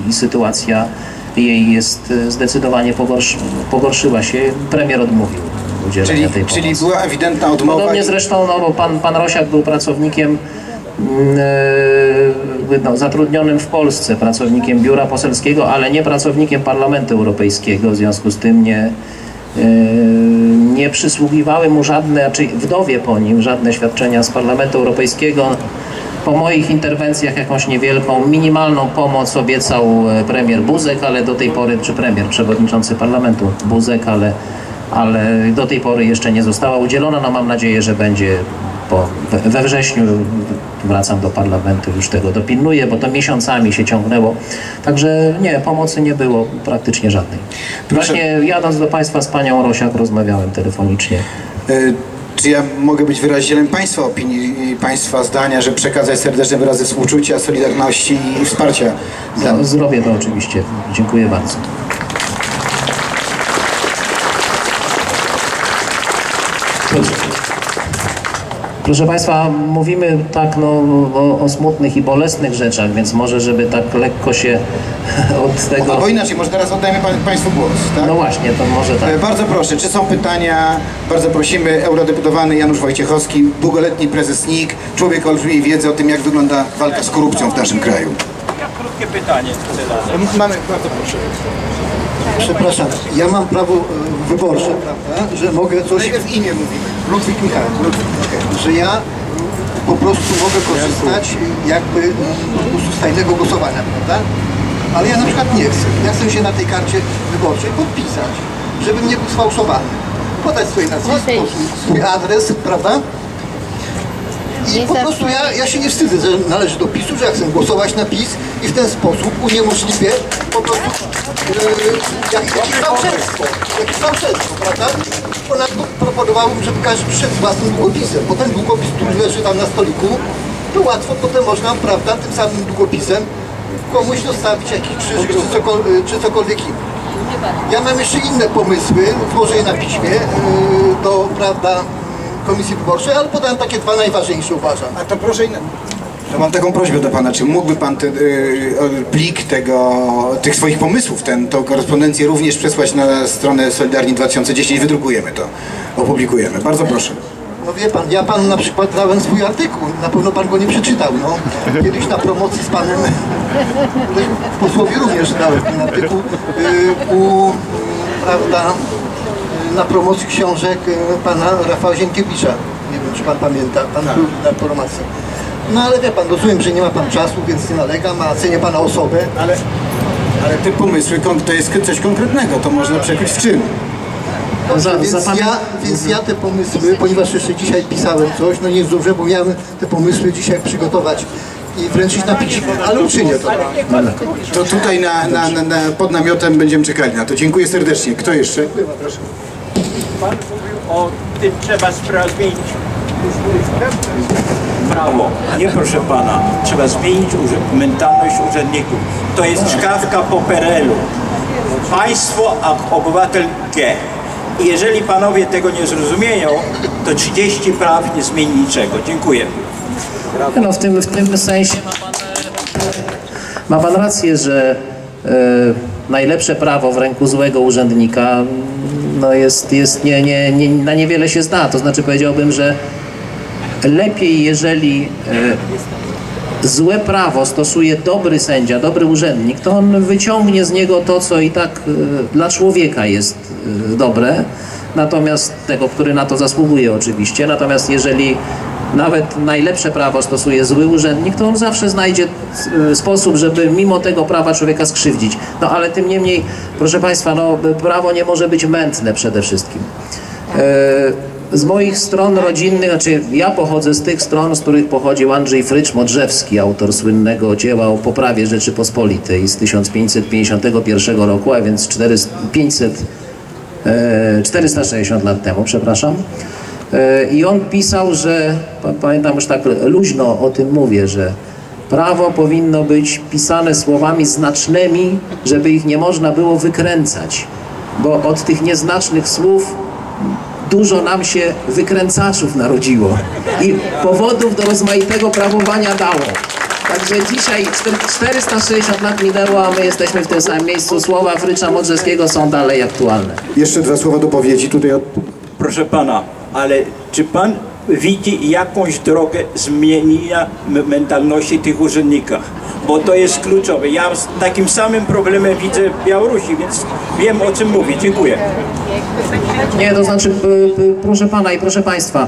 i sytuacja jej jest e, zdecydowanie pogorszy, pogorszyła się. Premier odmówił udzielenia Czyli, tej pomocy. czyli była ewidentna odmowa. Podobnie i- zresztą, no bo pan, pan Rosiak był pracownikiem e, no, zatrudnionym w Polsce, pracownikiem biura poselskiego, ale nie pracownikiem Parlamentu Europejskiego, w związku z tym nie, e, nie przysługiwały mu żadne, czy wdowie po nim, żadne świadczenia z Parlamentu Europejskiego. Po moich interwencjach jakąś niewielką, minimalną pomoc obiecał e, premier Buzek, ale do tej pory, czy premier, przewodniczący parlamentu Buzek, ale, ale do tej pory jeszcze nie została udzielona. No mam nadzieję, że będzie po, we wrześniu wracam do parlamentu, już tego dopilnuję, bo to miesiącami się ciągnęło. Także nie, pomocy nie było praktycznie żadnej. Proszę- Właśnie jadąc do Państwa z Panią Rosiak rozmawiałem telefonicznie. Y, Czy ja mogę być wyrazicielem Państwa opinii i Państwa zdania, że przekazać serdeczne wyrazy współczucia, solidarności i wsparcia Zrobię to oczywiście. Dziękuję bardzo. Proszę Państwa, mówimy tak no, o, o smutnych i bolesnych rzeczach, więc może, żeby tak lekko się [LAUGHS] od tego... Albo inaczej, może teraz oddajmy pa- Państwu głos, tak? No właśnie, to może tak. E, Bardzo proszę, czy są pytania? Bardzo prosimy, eurodeputowany Janusz Wojciechowski, długoletni prezes NIK, człowiek o olbrzymiej wiedzy o tym, jak wygląda walka z korupcją w naszym kraju. Ja krótkie pytanie. Mamy, bardzo proszę. Przepraszam, ja mam prawo e, wyborcze, prawda, że mogę coś... Najpierw imię mówimy. Ludwik Michał, że ja po prostu mogę korzystać jakby z tajnego głosowania, prawda? Ale ja na przykład nie chcę. Ja chcę się na tej karcie wyborczej podpisać, żebym nie był sfałszowany. Podać swoje nazwisko, swój adres, prawda? I po prostu ja, ja się nie wstydzę, że należy do PiSu, że ja chcę głosować na PiS i w ten sposób uniemożliwię po prostu jak, jakieś fałszerstwo, jakieś fałszerstwo, prawda? Ponadto proponowałbym, żeby każdy przyszedł z własnym długopisem, bo ten długopis, który leży tam na stoliku, to łatwo potem można, prawda, tym samym długopisem komuś dostawić jakiś krzyżyk czy, cokol, czy cokolwiek innego. Ja mam jeszcze inne pomysły, złożę je na piśmie yy, do, prawda, Komisji Wyborczej, ale podałem takie dwa najważniejsze uważam. A to proszę inne. To mam taką prośbę do Pana, czy mógłby Pan ten y, o- plik tego, tych swoich pomysłów, ten, tą korespondencję również przesłać na stronę Solidarni 2010, wydrukujemy to, opublikujemy. Bardzo proszę. No wie pan, ja panu na przykład dałem swój artykuł, na pewno pan go nie przeczytał, no. Kiedyś na promocji z panem [LAUGHS] posłowi również dałem ten artykuł y, u, y, prawda, y, na promocji książek y, pana Rafała Zienkiewicza. Nie wiem, czy pan pamięta, pan był na promocji. No ale wie pan, rozumiem, że nie ma pan czasu, więc nie nalegam, a cenię pana osobę. Ale, ale te pomysły kon- to jest coś konkretnego, to można przekuć w czyn. Za, Więc zapamię- ja, więc ja te pomysły, ponieważ jeszcze dzisiaj pisałem coś, no nie zdążę, bo miałem te pomysły dzisiaj przygotować i wręczyć na piśmie, ale uczynię to. To tutaj na, na, na, na, pod namiotem będziemy czekali na to. Dziękuję serdecznie. Kto jeszcze? Pan mówił o tym, trzeba zmienić prawo. Nie proszę pana, trzeba zmienić urze- mentalność urzędników. To jest szkawka po PRL-u. Państwo, a obywatel G. I jeżeli panowie tego nie zrozumieją, to 30 praw nie zmieni niczego. Dziękuję. No w tym, w tym sensie ma pan, ma pan rację, że e, najlepsze prawo w ręku złego urzędnika no jest, jest nie, nie, nie, na niewiele się zda. To znaczy powiedziałbym, że lepiej jeżeli e, złe prawo stosuje dobry sędzia, dobry urzędnik, to on wyciągnie z niego to, co i tak e, dla człowieka jest e, dobre, natomiast tego, który na to zasługuje oczywiście, natomiast jeżeli nawet najlepsze prawo stosuje zły urzędnik, to on zawsze znajdzie e, sposób, żeby mimo tego prawa człowieka skrzywdzić. No ale tym niemniej, proszę Państwa, no, prawo nie może być mętne przede wszystkim. E, Z moich stron rodzinnych, znaczy ja pochodzę z tych stron, z których pochodził Andrzej Frycz-Modrzewski, autor słynnego dzieła o poprawie Rzeczypospolitej z 1551 roku, a więc 400, 500, e, 460 lat temu, przepraszam. E, I on pisał, że, pa- pamiętam już tak luźno o tym mówię, że prawo powinno być pisane słowami znacznymi, żeby ich nie można było wykręcać, bo od tych nieznacznych słów dużo nam się wykręcaczów narodziło i powodów do rozmaitego prawowania dało. Także dzisiaj czter- 460 lat minęło, a my jesteśmy w tym samym miejscu. Słowa Frycza Modrzewskiego są dalej aktualne. Jeszcze dwa słowa dopowiedzi tutaj od... Proszę pana, ale czy pan widzi jakąś drogę zmienienia mentalności tych urzędników? Bo to jest kluczowe. Ja z takim samym problemem widzę Białorusi, więc wiem o czym mówię. Dziękuję. Nie, to znaczy, proszę pana i proszę państwa,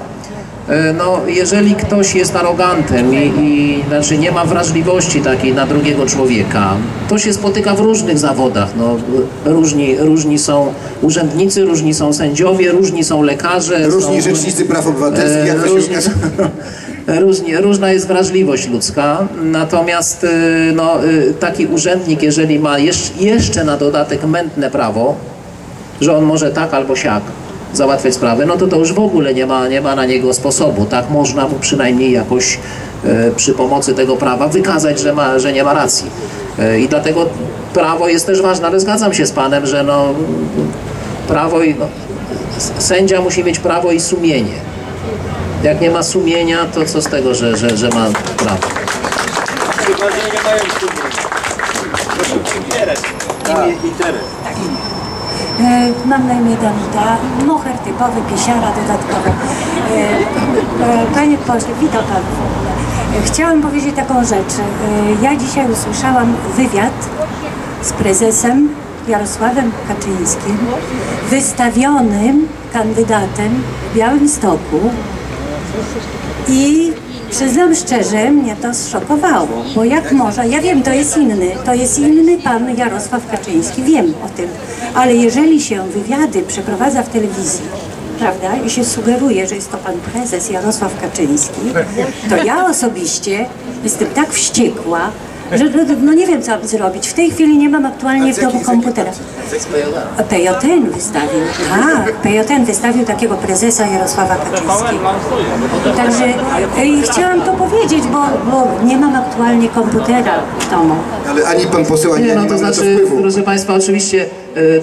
no, jeżeli ktoś jest arogantem i, i znaczy nie ma wrażliwości takiej na drugiego człowieka, to się spotyka w różnych zawodach. No, różni, różni są urzędnicy, różni są sędziowie, różni są lekarze. Różni są, rzecznicy praw obywatelskich, E, jak to różni, [LAUGHS] różnie, różna jest wrażliwość ludzka, natomiast e, no, e, taki urzędnik, jeżeli ma jeszcze na dodatek mętne prawo, że on może tak albo siak załatwiać sprawę, no to to już w ogóle nie ma, nie ma na niego sposobu. Tak można mu przynajmniej jakoś e, przy pomocy tego prawa wykazać, że, ma, że nie ma racji. E, I dlatego prawo jest też ważne, ale zgadzam się z panem, że no, prawo i no, sędzia musi mieć prawo i sumienie. Jak nie ma sumienia, to co z tego, że, że, że ma prawo? Nie mają interes. Imię i interes. E, Mam na imię Danuta, moher typowy, piesiara dodatkowo. E, e, Panie pośle, witam Pan w ogóle. Chciałam powiedzieć taką rzecz. Ja dzisiaj usłyszałam wywiad z prezesem Jarosławem Kaczyńskim, wystawionym kandydatem w Białymstoku i przyznam szczerze, mnie to zszokowało, bo jak może, ja wiem, to jest inny, to jest inny pan Jarosław Kaczyński, wiem o tym, ale jeżeli się wywiady przeprowadza w telewizji, prawda, i się sugeruje, że jest to pan prezes Jarosław Kaczyński, to ja osobiście jestem tak wściekła, no, no nie wiem, co mam zrobić. W tej chwili nie mam aktualnie w domu komputera. PJN wystawił, tak, PJN wystawił takiego prezesa Jarosława Kaczyńskiego. Także e, chciałam to powiedzieć, bo, bo nie mam aktualnie komputera w domu. Ale ani pan poseł, ani Nie, no to to znaczy, wpływu. proszę Państwa, oczywiście y,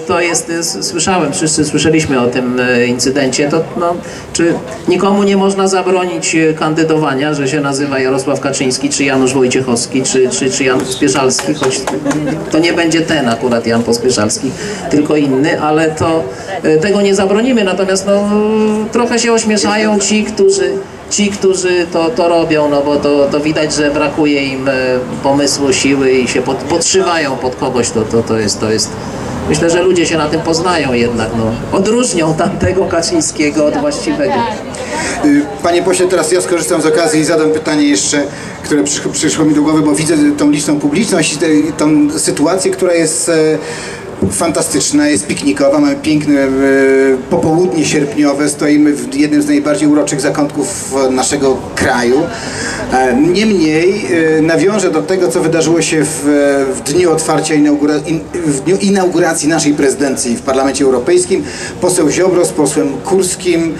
to jest, y, słyszałem, wszyscy słyszeliśmy o tym y, incydencie, to no, czy nikomu nie można zabronić y, kandydowania, że się nazywa Jarosław Kaczyński, czy Janusz Wojciechowski, czy, czy, czy Jan Pospieszalski, choć to nie będzie ten akurat Jan Pospieszalski, tylko inny, ale to y, tego nie zabronimy, natomiast no, trochę się ośmieszają ci, którzy ci, którzy to, to robią, no bo to, to widać, że brakuje im pomysłu, siły i się pod, podszywają pod kogoś, to, to, to, jest, to jest... Myślę, że ludzie się na tym poznają jednak, no. Odróżnią tamtego Kaczyńskiego od właściwego. Y, Panie pośle, teraz ja skorzystam z okazji i zadam pytanie jeszcze, które przysz- przyszło mi do głowy, bo widzę tą liczną publiczność i tę- tą sytuację, która jest e, fantastyczna, jest piknikowa, mamy piękne e, popołudnie sierpniowe, stoimy w jednym z najbardziej uroczych zakątków naszego kraju. E, Niemniej e, nawiążę do tego, co wydarzyło się w, w dniu otwarcia, inaugura- in, w dniu inauguracji naszej prezydencji w Parlamencie Europejskim. Poseł Ziobro z posłem Kurskim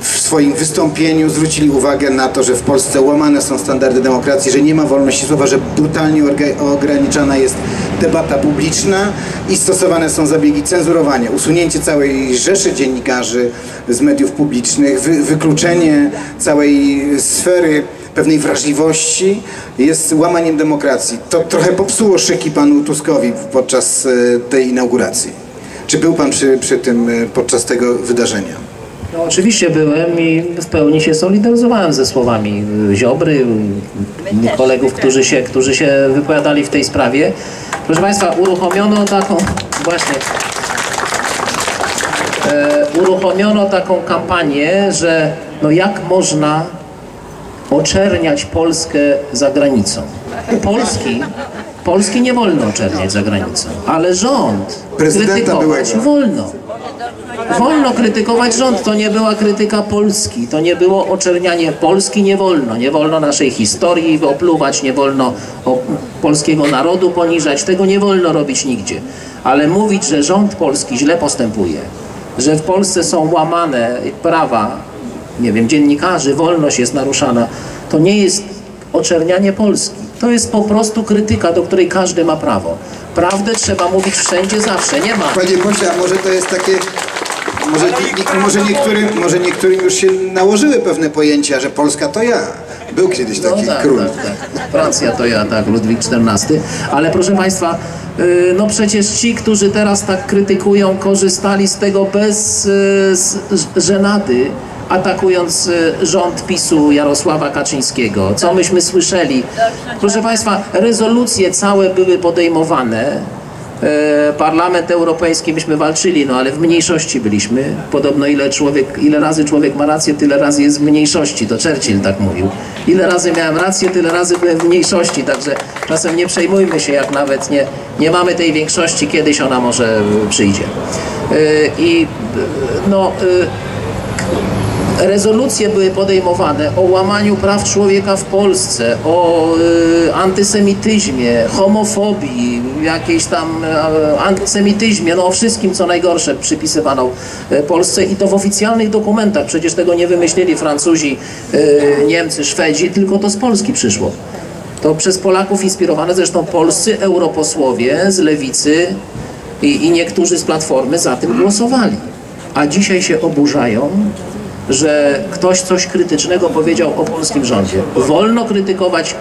w swoim wystąpieniu zwrócili uwagę na to, że w Polsce łamane są standardy demokracji, że nie ma wolności słowa, że brutalnie ograniczana jest debata publiczna i stosowane są zabiegi cenzurowania, usunięcie całej rzeszy dziennikarzy z mediów publicznych, wy, wykluczenie całej sfery pewnej wrażliwości jest łamaniem demokracji. To trochę popsuło szyki panu Tuskowi podczas e, tej inauguracji. Czy był pan przy, przy tym e, podczas tego wydarzenia? No, oczywiście byłem i w pełni się solidaryzowałem ze słowami y, Ziobry, y, kolegów, którzy się, którzy się wypowiadali w tej sprawie. Proszę Państwa, uruchomiono taką, właśnie, e, uruchomiono taką kampanię, że no jak można oczerniać Polskę za granicą. Polski, Polski nie wolno oczerniać za granicą, ale rząd Prezydenta krytykować byłego. wolno. Wolno krytykować rząd, to nie była krytyka Polski, to nie było oczernianie Polski, nie wolno. Nie wolno naszej historii opluwać, nie wolno polskiego narodu poniżać, tego nie wolno robić nigdzie. Ale mówić, że rząd polski źle postępuje, że w Polsce są łamane prawa, nie wiem, dziennikarzy, wolność jest naruszana, to nie jest oczernianie Polski. To jest po prostu krytyka, do której każdy ma prawo. Prawdę trzeba mówić wszędzie, zawsze, nie ma. Panie pośle, a może to jest takie... Może, może, niektórym, może niektórym już się nałożyły pewne pojęcia, że Polska to ja. Był kiedyś taki no, tak, król. Tak, tak. Francja to ja, tak, Ludwik XIV. Ale proszę Państwa, yy, no przecież ci, którzy teraz tak krytykują, korzystali z tego bez yy, z, z, żenady, atakując yy, rząd PiSu Jarosława Kaczyńskiego. Co myśmy słyszeli? Proszę Państwa, rezolucje całe były podejmowane. E, Parlament Europejski myśmy walczyli, no ale w mniejszości byliśmy. Podobno ile człowiek, ile razy człowiek ma rację, tyle razy jest w mniejszości. To Churchill tak mówił. Ile razy miałem rację, tyle razy byłem w mniejszości. Także czasem nie przejmujmy się, jak nawet nie, nie mamy tej większości, kiedyś ona może przyjdzie. E, I e, no. Rezolucje były podejmowane o łamaniu praw człowieka w Polsce, o y, antysemityzmie, homofobii, jakiejś tam y, antysemityzmie, no o wszystkim co najgorsze przypisywano y, Polsce i to w oficjalnych dokumentach. Przecież tego nie wymyślili Francuzi, y, Niemcy, Szwedzi, tylko to z Polski przyszło. To przez Polaków inspirowane, zresztą polscy europosłowie z lewicy i, i niektórzy z Platformy za tym głosowali. A dzisiaj się oburzają, że ktoś coś krytycznego powiedział o polskim rządzie. Wolno krytykować,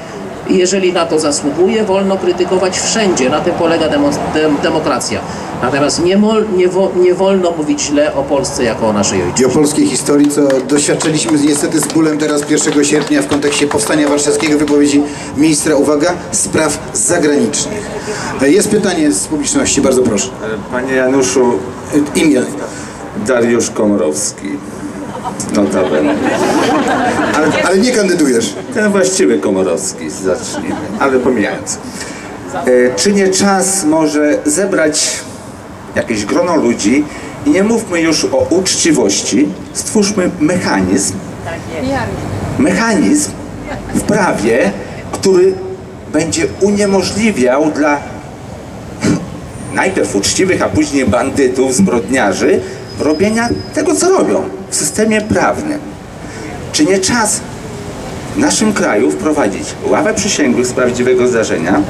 jeżeli na to zasługuje, wolno krytykować wszędzie. Na tym polega demo, dem, demokracja. Natomiast nie, mol, nie, wo, nie wolno mówić źle o Polsce jako o naszej ojczyźnie. I o polskiej historii, co doświadczyliśmy niestety z bólem teraz 1 sierpnia w kontekście Powstania Warszawskiego, wypowiedzi ministra, uwaga, spraw zagranicznych. Jest pytanie z publiczności, bardzo proszę. Panie Januszu, Imię. Dariusz Komorowski. Notabene. Ale, ale nie kandydujesz. Ten właściwy Komorowski, zacznijmy, ale pomijając. E, czy nie czas może zebrać jakieś grono ludzi i nie mówmy już o uczciwości, stwórzmy mechanizm, mechanizm w prawie, który będzie uniemożliwiał dla najpierw uczciwych, a później bandytów, zbrodniarzy, robienia tego, co robią w systemie prawnym. Czy nie czas w naszym kraju wprowadzić ławę przysięgłych z prawdziwego zdarzenia,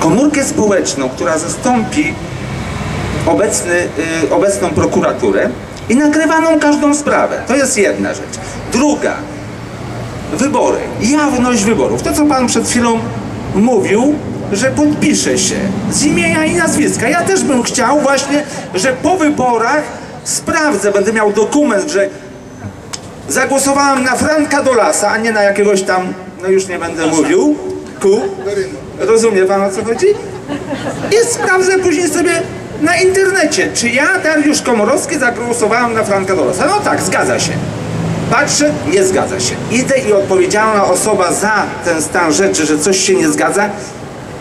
komórkę społeczną, która zastąpi obecny, y, obecną prokuraturę i nagrywaną każdą sprawę. To jest jedna rzecz. Druga, wybory, jawność wyborów. To, co pan przed chwilą mówił, że podpisze się z imienia i nazwiska. Ja też bym chciał właśnie, że po wyborach sprawdzę, będę miał dokument, że zagłosowałem na Franka Dolasa, a nie na jakiegoś tam, no już nie będę mówił, ku. Rozumie pan o co chodzi? I sprawdzę później sobie na internecie, czy ja, Dariusz Komorowski, zagłosowałem na Franka Dolasa. No tak, zgadza się. Patrzę, nie zgadza się. Idę i odpowiedzialna osoba za ten stan rzeczy, że coś się nie zgadza,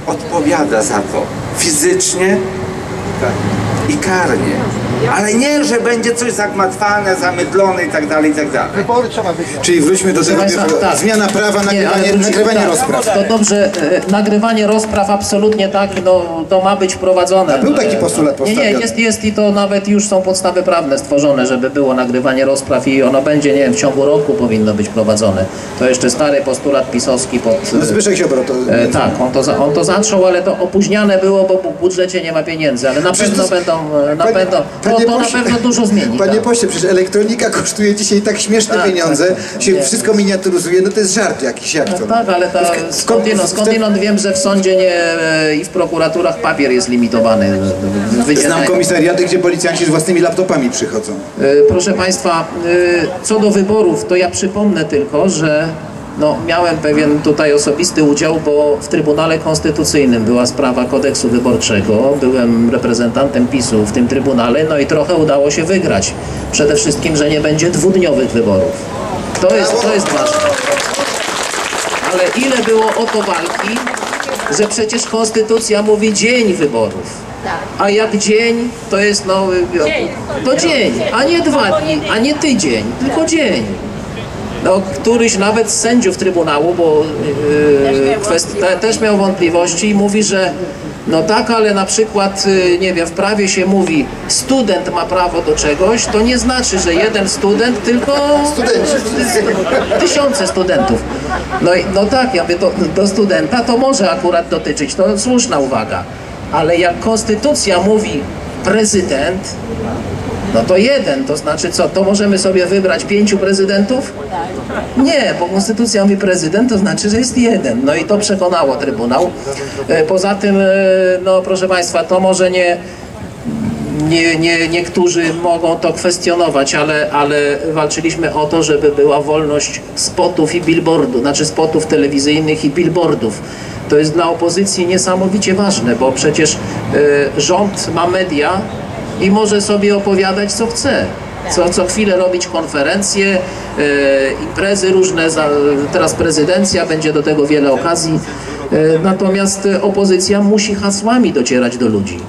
odpowiada za to fizycznie i karnie. Ale nie, że będzie coś zagmatwane, zamydlone i tak dalej, i tak dalej. Wybory trzeba wygrać. Czyli wróćmy do tego Państwa, pierwszego. tak. Zmiana prawa, Nie, ale nagrywanie, wrócimy- nagrywanie tak. rozpraw. To dobrze, e, nagrywanie rozpraw absolutnie tak, no, to ma być wprowadzone. A był taki e, postulat Nie, nie, postawiony. jest, jest i to nawet już są podstawy prawne stworzone, żeby było nagrywanie rozpraw i ono będzie, nie wiem, w ciągu roku powinno być prowadzone. To jeszcze stary postulat pisowski pod... No Zbyszek Ziobro to... E, tak, on to, za, on to zaczął, ale to opóźniane było, bo w budżecie nie ma pieniędzy, ale na Przecież pewno to- będą, e, na Panie- pewno, to, panie to na pośle- pewno dużo zmieni. Panie tak. pośle, przecież elektronika kosztuje dzisiaj tak śmieszne Tak, pieniądze, tak. się Nie. wszystko miniaturyzuje, no to jest żart jakiś, jak to? Tak, ale ta, skądinąd, skądinąd wiem, że w sądzie nie, e, i w prokuraturach papier jest limitowany. Wyjdzie Znam na- komisariaty, gdzie policjanci z własnymi laptopami przychodzą. E, Proszę Państwa, e, co do wyborów, to ja przypomnę tylko, że no, miałem pewien tutaj osobisty udział, bo w Trybunale Konstytucyjnym była sprawa kodeksu wyborczego. Byłem reprezentantem PiSu w tym Trybunale, no i trochę udało się wygrać. Przede wszystkim, że nie będzie dwudniowych wyborów. To jest, to jest ważne. Ale ile było o to walki, że przecież Konstytucja mówi dzień wyborów. A jak dzień, to jest no... To dzień, a nie dwa dni, a nie tydzień, tylko dzień. No, któryś nawet z sędziów Trybunału, bo yy, kwest- te, też miał wątpliwości i mówi, że no tak, ale na przykład, yy, nie wiem, w prawie się mówi student ma prawo do czegoś, to nie znaczy, że jeden student, tylko tysiące studentów. No, i- no tak, ja mówię, to, do studenta to może akurat dotyczyć, to słuszna uwaga. Ale jak konstytucja mówi prezydent, no to jeden, to znaczy co, to możemy sobie wybrać pięciu prezydentów? Nie, bo konstytucja mówi prezydent, to znaczy, że jest jeden. No i to przekonało Trybunał. E, Poza tym, e, no proszę Państwa, to może nie, nie, nie, niektórzy mogą to kwestionować, ale, ale walczyliśmy o to, żeby była wolność spotów i billboardów, znaczy spotów telewizyjnych i billboardów. To jest dla opozycji niesamowicie ważne, bo przecież e, rząd ma media i może sobie opowiadać co chce. Co, co chwilę robić konferencje, e, imprezy różne, za, teraz prezydencja, będzie do tego wiele okazji. E, natomiast opozycja musi hasłami docierać do ludzi.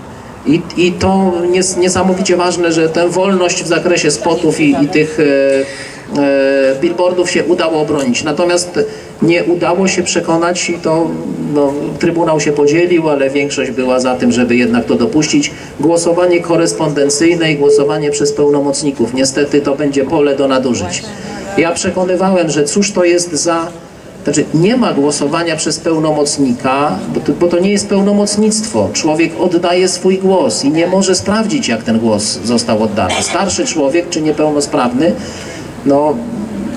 I, I to jest niesamowicie ważne, że tę wolność w zakresie spotów i, i tych e, e, billboardów się udało obronić. Natomiast nie udało się przekonać i to no, Trybunał się podzielił, ale większość była za tym, żeby jednak to dopuścić. Głosowanie korespondencyjne i głosowanie przez pełnomocników. Niestety to będzie pole do nadużyć. Ja przekonywałem, że cóż to jest za znaczy, nie ma głosowania przez pełnomocnika, bo to, bo to nie jest pełnomocnictwo. Człowiek oddaje swój głos i nie może sprawdzić, jak ten głos został oddany. Starszy człowiek czy niepełnosprawny, no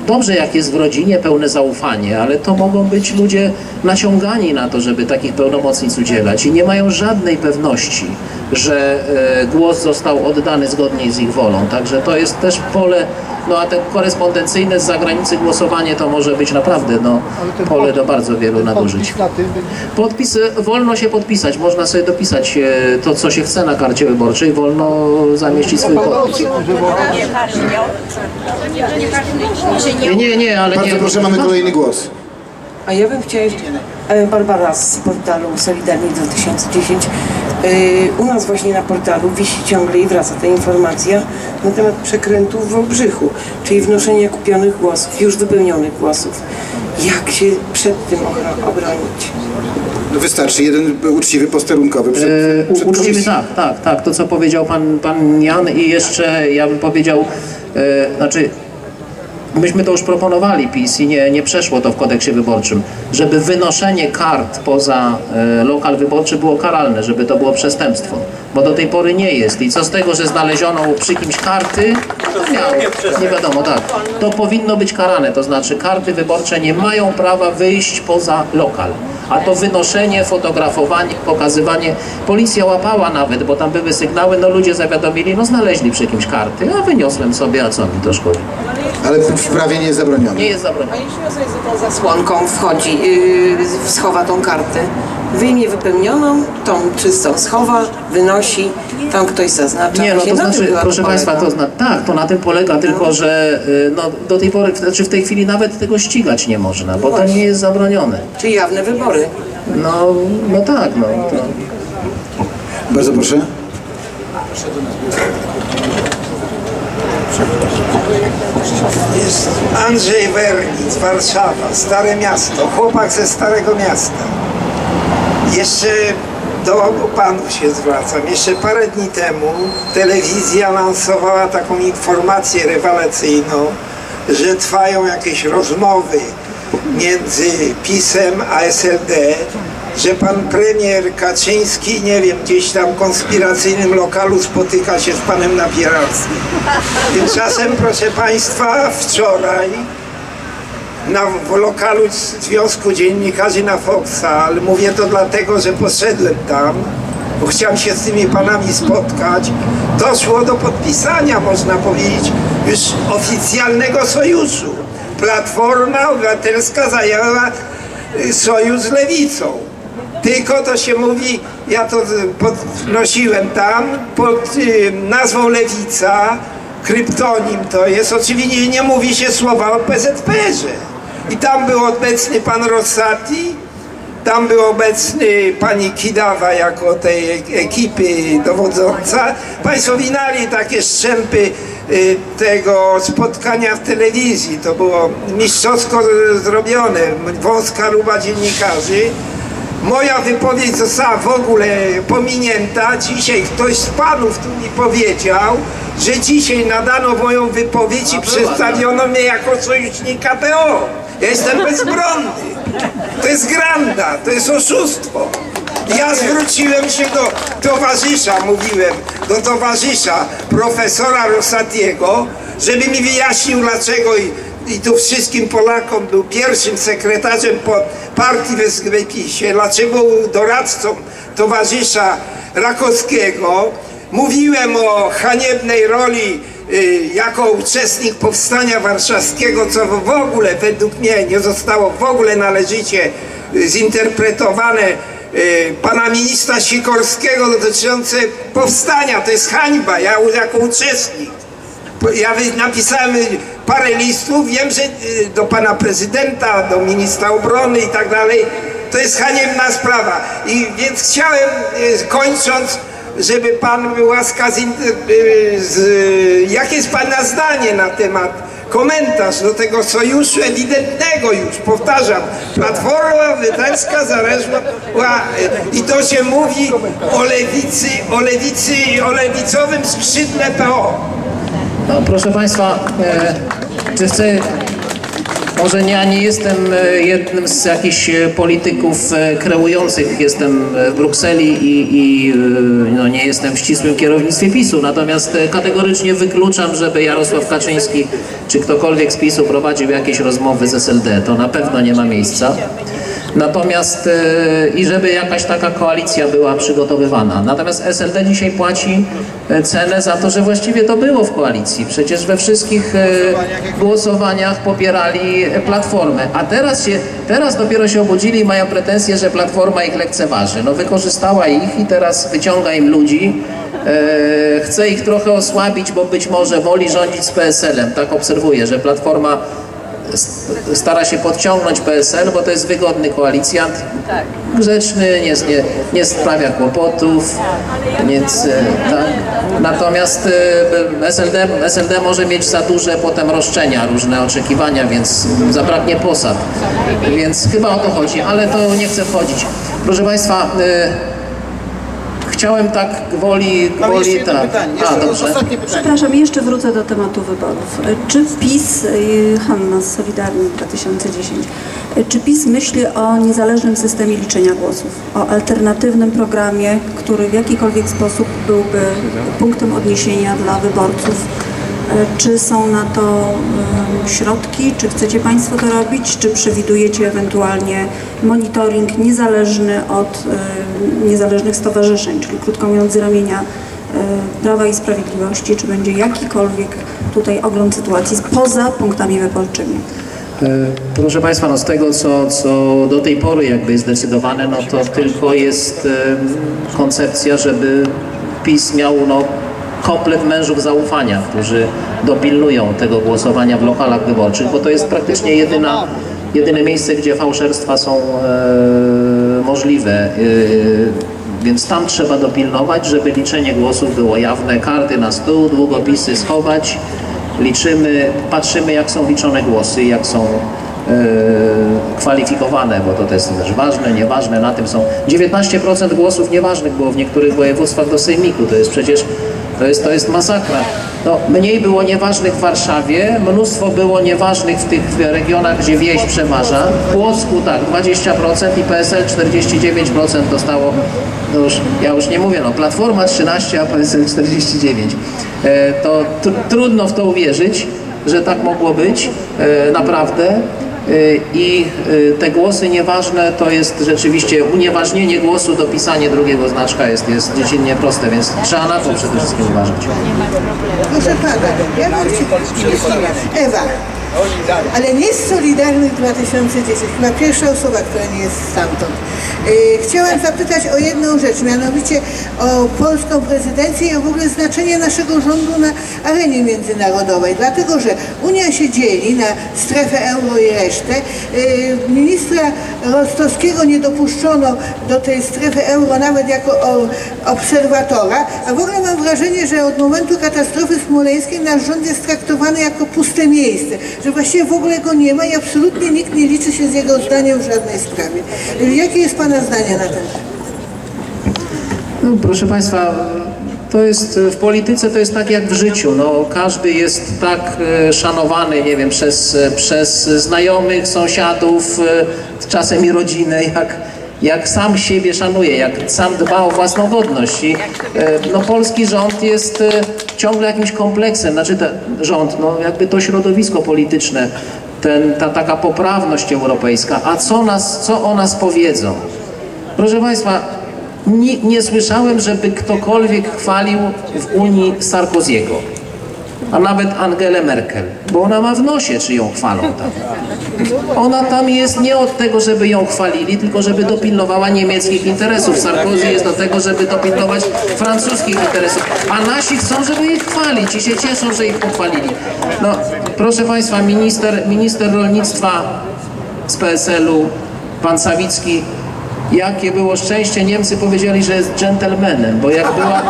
dobrze, jak jest w rodzinie pełne zaufanie, ale to mogą być ludzie naciągani na to, żeby takich pełnomocnic udzielać i nie mają żadnej pewności, że e, głos został oddany zgodnie z ich wolą. Także to jest też pole, no a te korespondencyjne z zagranicy głosowanie to może być naprawdę no, pole do bardzo wielu nadużyć. Podpis e, wolno się podpisać, można sobie dopisać e, to, co się chce na karcie wyborczej, wolno zamieścić swój podpis. Nie, nie, nie, ale Bardzo nie. proszę, mamy kolejny głos. A ja bym chciała jeszcze, e, Barbara z portalu Solidarni 2010. E, U nas właśnie na portalu wisi ciągle i wraca ta informacja na temat przekrętów w Obrzychu, czyli wnoszenia kupionych głosów, już wypełnionych głosów. Jak się przed tym obronić? No Wystarczy jeden uczciwy posterunkowy przed, E, przed Uczciwy komisją. tak, tak, tak, to co powiedział pan, pan Jan i jeszcze ja bym powiedział, e, znaczy myśmy to już proponowali PiS i nie, nie przeszło to w kodeksie wyborczym, żeby wynoszenie kart poza e, lokal wyborczy było karalne, żeby to było przestępstwo, bo do tej pory nie jest. I co z tego, że znaleziono przy kimś karty, to miało, nie wiadomo, tak. To powinno być karane, to znaczy karty wyborcze nie mają prawa wyjść poza lokal. A to wynoszenie, fotografowanie, pokazywanie, policja łapała nawet, bo tam były sygnały, no ludzie zawiadomili, no znaleźli przy kimś karty, a wyniosłem sobie, a co mi to szkodzi? Ale w prawie nie jest zabronione. Nie jest zabronione. A jeśli osoba za tą zasłonką wchodzi, yy, schowa tą kartę, wyjmie wypełnioną, tą czystą schowa, wynosi, tam ktoś zaznacza. Nie, no Właśnie to znaczy, proszę to Państwa, to zna, tak, to na tym polega, tylko że y, no, do tej pory, znaczy w tej chwili nawet tego ścigać nie można, bo to nie jest zabronione. Czy jawne wybory. No, no tak, no. To, Bardzo proszę. Jest Andrzej Wernic, Warszawa, Stare Miasto, chłopak ze Starego Miasta. Jeszcze do obu panów się zwracam. Jeszcze parę dni temu telewizja lansowała taką informację rewelacyjną, że trwają jakieś rozmowy między PiSem a SLD, że pan premier Kaczyński, nie wiem, gdzieś tam w konspiracyjnym lokalu spotyka się z panem Napieralskim. Tymczasem, proszę państwa, wczoraj na, w lokalu Związku Dziennikarzy na Foxa, ale mówię to dlatego, że poszedłem tam, bo chciałem się z tymi panami spotkać, doszło do podpisania, można powiedzieć, już oficjalnego sojuszu. Platforma Obywatelska zajęła y, sojusz z Lewicą. Tylko to się mówi, ja to podnosiłem tam, pod y, nazwą Lewica, kryptonim to jest, oczywiście nie mówi się słowa o PZPR-ze. I tam był obecny pan Rossati, tam był obecny pani Kidawa jako tej ekipy dowodząca. Państwo winali takie strzępy y, tego spotkania w telewizji. To było mistrzowsko zrobione, wąska luba dziennikarzy. Moja wypowiedź została w ogóle pominięta. Dzisiaj ktoś z panów tu mi powiedział, że dzisiaj nadano moją wypowiedź i przedstawiono mnie jako sojusznika PO. Ja jestem [LAUGHS] bezbronny. To jest granda, to jest oszustwo. Ja zwróciłem się do towarzysza, mówiłem, do towarzysza profesora Rosatiego, żeby mi wyjaśnił dlaczego i, i tu wszystkim Polakom był pierwszym sekretarzem partii w PiSie, dlaczego był doradcą towarzysza Rakowskiego. Mówiłem o haniebnej roli y, jako uczestnik powstania warszawskiego, co w ogóle według mnie nie zostało w ogóle należycie y, zinterpretowane y, pana ministra Sikorskiego dotyczące powstania. To jest hańba, ja jako uczestnik. Ja napisałem parę listów, wiem, że y, do pana prezydenta, do ministra obrony i tak dalej. To jest haniebna sprawa. I więc chciałem, y, kończąc, żeby pan był łaskaw, z, y, z, jakie jest pana zdanie na temat, komentarz do tego sojuszu ewidentnego już, powtarzam, Platforma Obywatelska zależła y, i to się mówi o lewicy, o lewicy, o lewicowym skrzydle PO. No, proszę Państwa, e. Może ja nie jestem e, jednym z jakichś e, polityków kreujących, jestem w Brukseli i, i no, nie jestem w ścisłym kierownictwie PiSu, natomiast kategorycznie wykluczam, żeby Jarosław Kaczyński czy ktokolwiek z PiSu prowadził jakieś rozmowy z SLD. To na pewno nie ma miejsca. Natomiast e, i żeby jakaś taka koalicja była przygotowywana. Natomiast SLD dzisiaj płaci e, cenę za to, że właściwie to było w koalicji. Przecież we wszystkich e, głosowaniach popierali Platformę. A teraz się, teraz dopiero się obudzili i mają pretensje, że Platforma ich lekceważy. No wykorzystała ich i teraz wyciąga im ludzi. Chce ich trochę osłabić, bo być może woli rządzić z PSL-em. Tak obserwuję, że Platforma stara się podciągnąć PSL, bo to jest wygodny koalicjant, grzeczny, nie, nie, nie sprawia kłopotów, więc e, tak. Natomiast e, SLD, SLD może mieć za duże potem roszczenia, różne oczekiwania, więc zabraknie posad. Więc chyba o to chodzi, ale to nie chcę wchodzić. Proszę Państwa, e, chciałem tak woli, woli tak. pytanie, A, dobrze. ostatnie pytanie. Przepraszam, jeszcze wrócę do tematu wyborów. Czy PiS, y, Hanna z Solidarni 2010, y, czy PiS myśli o niezależnym systemie liczenia głosów, o alternatywnym programie, który w jakikolwiek sposób byłby punktem odniesienia dla wyborców? Czy są na to środki? Czy chcecie Państwo to robić? Czy przewidujecie ewentualnie monitoring niezależny od y, niezależnych stowarzyszeń, czyli krótko mówiąc z ramienia y, Prawa i Sprawiedliwości, czy będzie jakikolwiek tutaj ogląd sytuacji poza punktami wyborczymi. E, Proszę Państwa, no z tego co, co do tej pory jakby jest zdecydowane, no to tylko jest e, koncepcja, żeby PiS miał no, komplet mężów zaufania, którzy dopilnują tego głosowania w lokalach wyborczych, bo to jest praktycznie jedyna, jedyne miejsce, gdzie fałszerstwa są e, możliwe. E, więc tam trzeba dopilnować, żeby liczenie głosów było jawne, karty na stół, długopisy schować, liczymy, patrzymy jak są liczone głosy, jak są e, kwalifikowane, bo to jest też ważne, nieważne, na tym są 19% głosów nieważnych było w niektórych województwach do sejmiku, to jest przecież to jest, to jest masakra. No, mniej było nieważnych w Warszawie, mnóstwo było nieważnych w tych regionach, gdzie wieś przeważa. W Płocku tak, 20% i PSL 49% dostało, no już, ja już nie mówię, no Platforma 13, a PSL 49. E, to tr trudno w to uwierzyć, że tak mogło być, e, naprawdę. E, I e, te głosy nieważne to jest rzeczywiście unieważnienie głosu, dopisanie drugiego znaczka jest, jest dziecinnie proste, więc trzeba na to przede wszystkim uważać. Proszę pana, ja mam Ewa, ale nie z Solidarnych 2010, chyba pierwsza osoba, która nie jest stamtąd. Yy, chciałam zapytać o jedną rzecz, mianowicie o polską prezydencję i o w ogóle znaczenie naszego rządu na arenie międzynarodowej, dlatego że Unia się dzieli na strefę euro i resztę. Yy, ministra Rostowskiego nie dopuszczono do tej strefy euro nawet jako obserwatora, a w ogóle mam wrażenie, że od momentu katastrofy smoleńskiej nasz rząd jest traktowany jako puste miejsce, że właściwie w ogóle go nie ma i absolutnie nikt nie liczy się z jego zdaniem w żadnej sprawie. Jakie jest Pana zdanie na ten temat? No, proszę Państwa, to jest w polityce to jest tak jak w życiu. No, każdy jest tak e, szanowany, nie wiem, przez, przez znajomych, sąsiadów, e, czasem i rodzinę, [LAUGHS] jak, jak sam siebie szanuje, jak sam dba o własną godność. I e, no, polski rząd jest e, ciągle jakimś kompleksem, znaczy ten rząd, no, jakby to środowisko polityczne, ten, ta taka poprawność europejska. A co, nas, co o nas powiedzą? Proszę Państwa, nie, nie słyszałem, żeby ktokolwiek chwalił w Unii Sarkoziego, a nawet Angelę Merkel, bo ona ma w nosie, czy ją chwalą tam. Ona tam jest nie od tego, żeby ją chwalili, tylko żeby dopilnowała niemieckich interesów. Sarkozy jest do tego, żeby dopilnować francuskich interesów, a nasi chcą, żeby ich chwalić i się cieszą, że ich pochwalili. No, proszę Państwa, minister, minister rolnictwa z PSL-u, pan Sawicki, Jakie było szczęście, Niemcy powiedzieli, że jest dżentelmenem, bo jak była,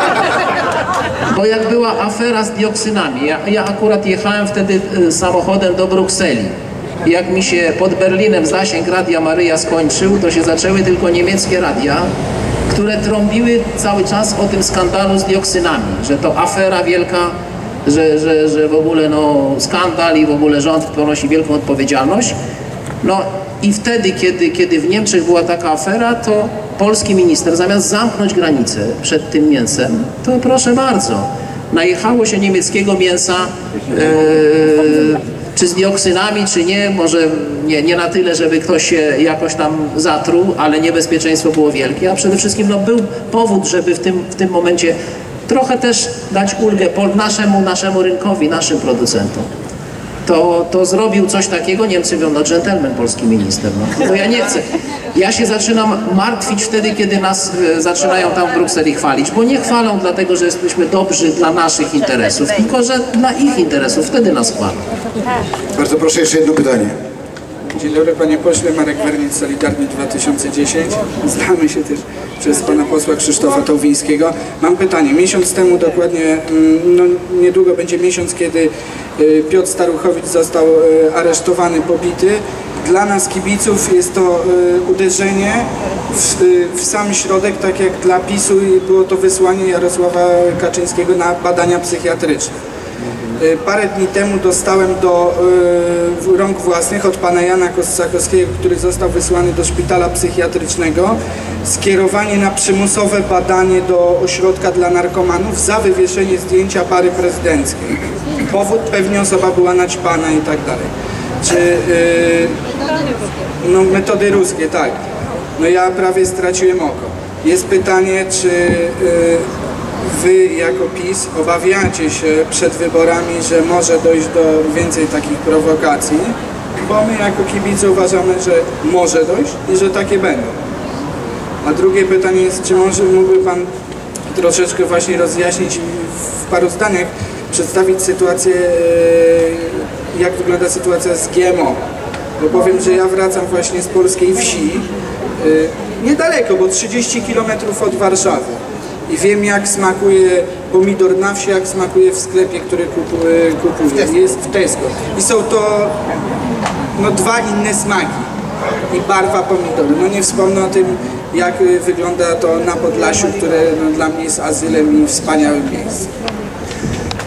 bo jak była afera z dioksynami, ja, ja akurat jechałem wtedy y, samochodem do Brukseli. Jak mi się pod Berlinem zasięg Radia Maryja skończył, to się zaczęły tylko niemieckie radia, które trąbiły cały czas o tym skandalu z dioksynami, że to afera wielka, że, że, że w ogóle no, skandal i w ogóle rząd ponosi wielką odpowiedzialność. No i wtedy, kiedy, kiedy w Niemczech była taka afera, to polski minister zamiast zamknąć granicę przed tym mięsem, to proszę bardzo, najechało się niemieckiego mięsa, e, czy z dioksynami, czy nie, może nie, nie na tyle, żeby ktoś się jakoś tam zatruł, ale niebezpieczeństwo było wielkie, a przede wszystkim no, był powód, żeby w tym, w tym momencie trochę też dać ulgę naszemu, naszemu rynkowi, naszym producentom to, to zrobił coś takiego, Niemcy mówią, no dżentelmen polski minister, no to ja nie chcę. Ja się zaczynam martwić wtedy, kiedy nas e, zaczynają tam w Brukseli chwalić, bo nie chwalą dlatego, że jesteśmy dobrzy dla naszych interesów, tylko że dla ich interesów, wtedy nas chwalą. Bardzo proszę, jeszcze jedno pytanie. Dzień dobry panie pośle, Marek Wernic, Solidarny 2010. Znamy się też przez pana posła Krzysztofa Tołwińskiego. Mam pytanie. Miesiąc temu dokładnie, mm, no niedługo będzie miesiąc, kiedy y, Piotr Staruchowicz został y, aresztowany, pobity Dla nas kibiców jest to y, uderzenie w, w sam środek, tak jak dla PiSu było to wysłanie Jarosława Kaczyńskiego na badania psychiatryczne. Y, Parę dni temu dostałem do y, rąk własnych od pana Jana Kossakowskiego, który został wysłany do szpitala psychiatrycznego, skierowanie na przymusowe badanie do ośrodka dla narkomanów za wywieszenie zdjęcia pary prezydenckiej. Powód pewnie osoba była naćpana i tak dalej. Czy y, no metody ruskie, tak. No ja prawie straciłem oko. Jest pytanie, czy y, Wy jako PiS obawiacie się przed wyborami, że może dojść do więcej takich prowokacji, bo my jako kibice uważamy, że może dojść i że takie będą. A drugie pytanie jest, czy może mógłby Pan troszeczkę właśnie rozjaśnić w paru zdaniach, przedstawić sytuację, e, jak wygląda sytuacja z GMO. Bo powiem, że ja wracam właśnie z polskiej wsi, e, niedaleko, bo 30 km od Warszawy i wiem jak smakuje pomidor na wsi, jak smakuje w sklepie, który kupuję, jest w Tesco. I są to no, dwa inne smaki i barwa pomidoru. No nie wspomnę o tym, jak wygląda to na Podlasiu, które no, dla mnie jest azylem i wspaniałym miejscem.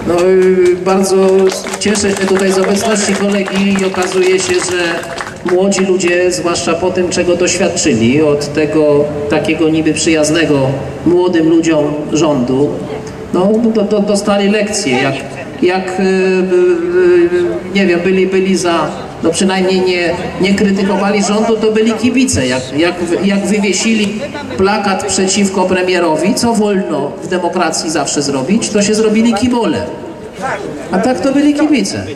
No, y, bardzo cieszę się tutaj z obecności kolegi i okazuje się, że młodzi ludzie, zwłaszcza po tym, czego doświadczyli od tego takiego niby przyjaznego młodym ludziom rządu, no, do, do, dostali lekcje, jak, jak y, nie wiem, byli, byli za, no przynajmniej nie, nie krytykowali rządu, to byli kibice. Jak, jak, jak wywiesili plakat przeciwko premierowi, co wolno w demokracji zawsze zrobić, to się zrobili kibole. A tak to byli kibice.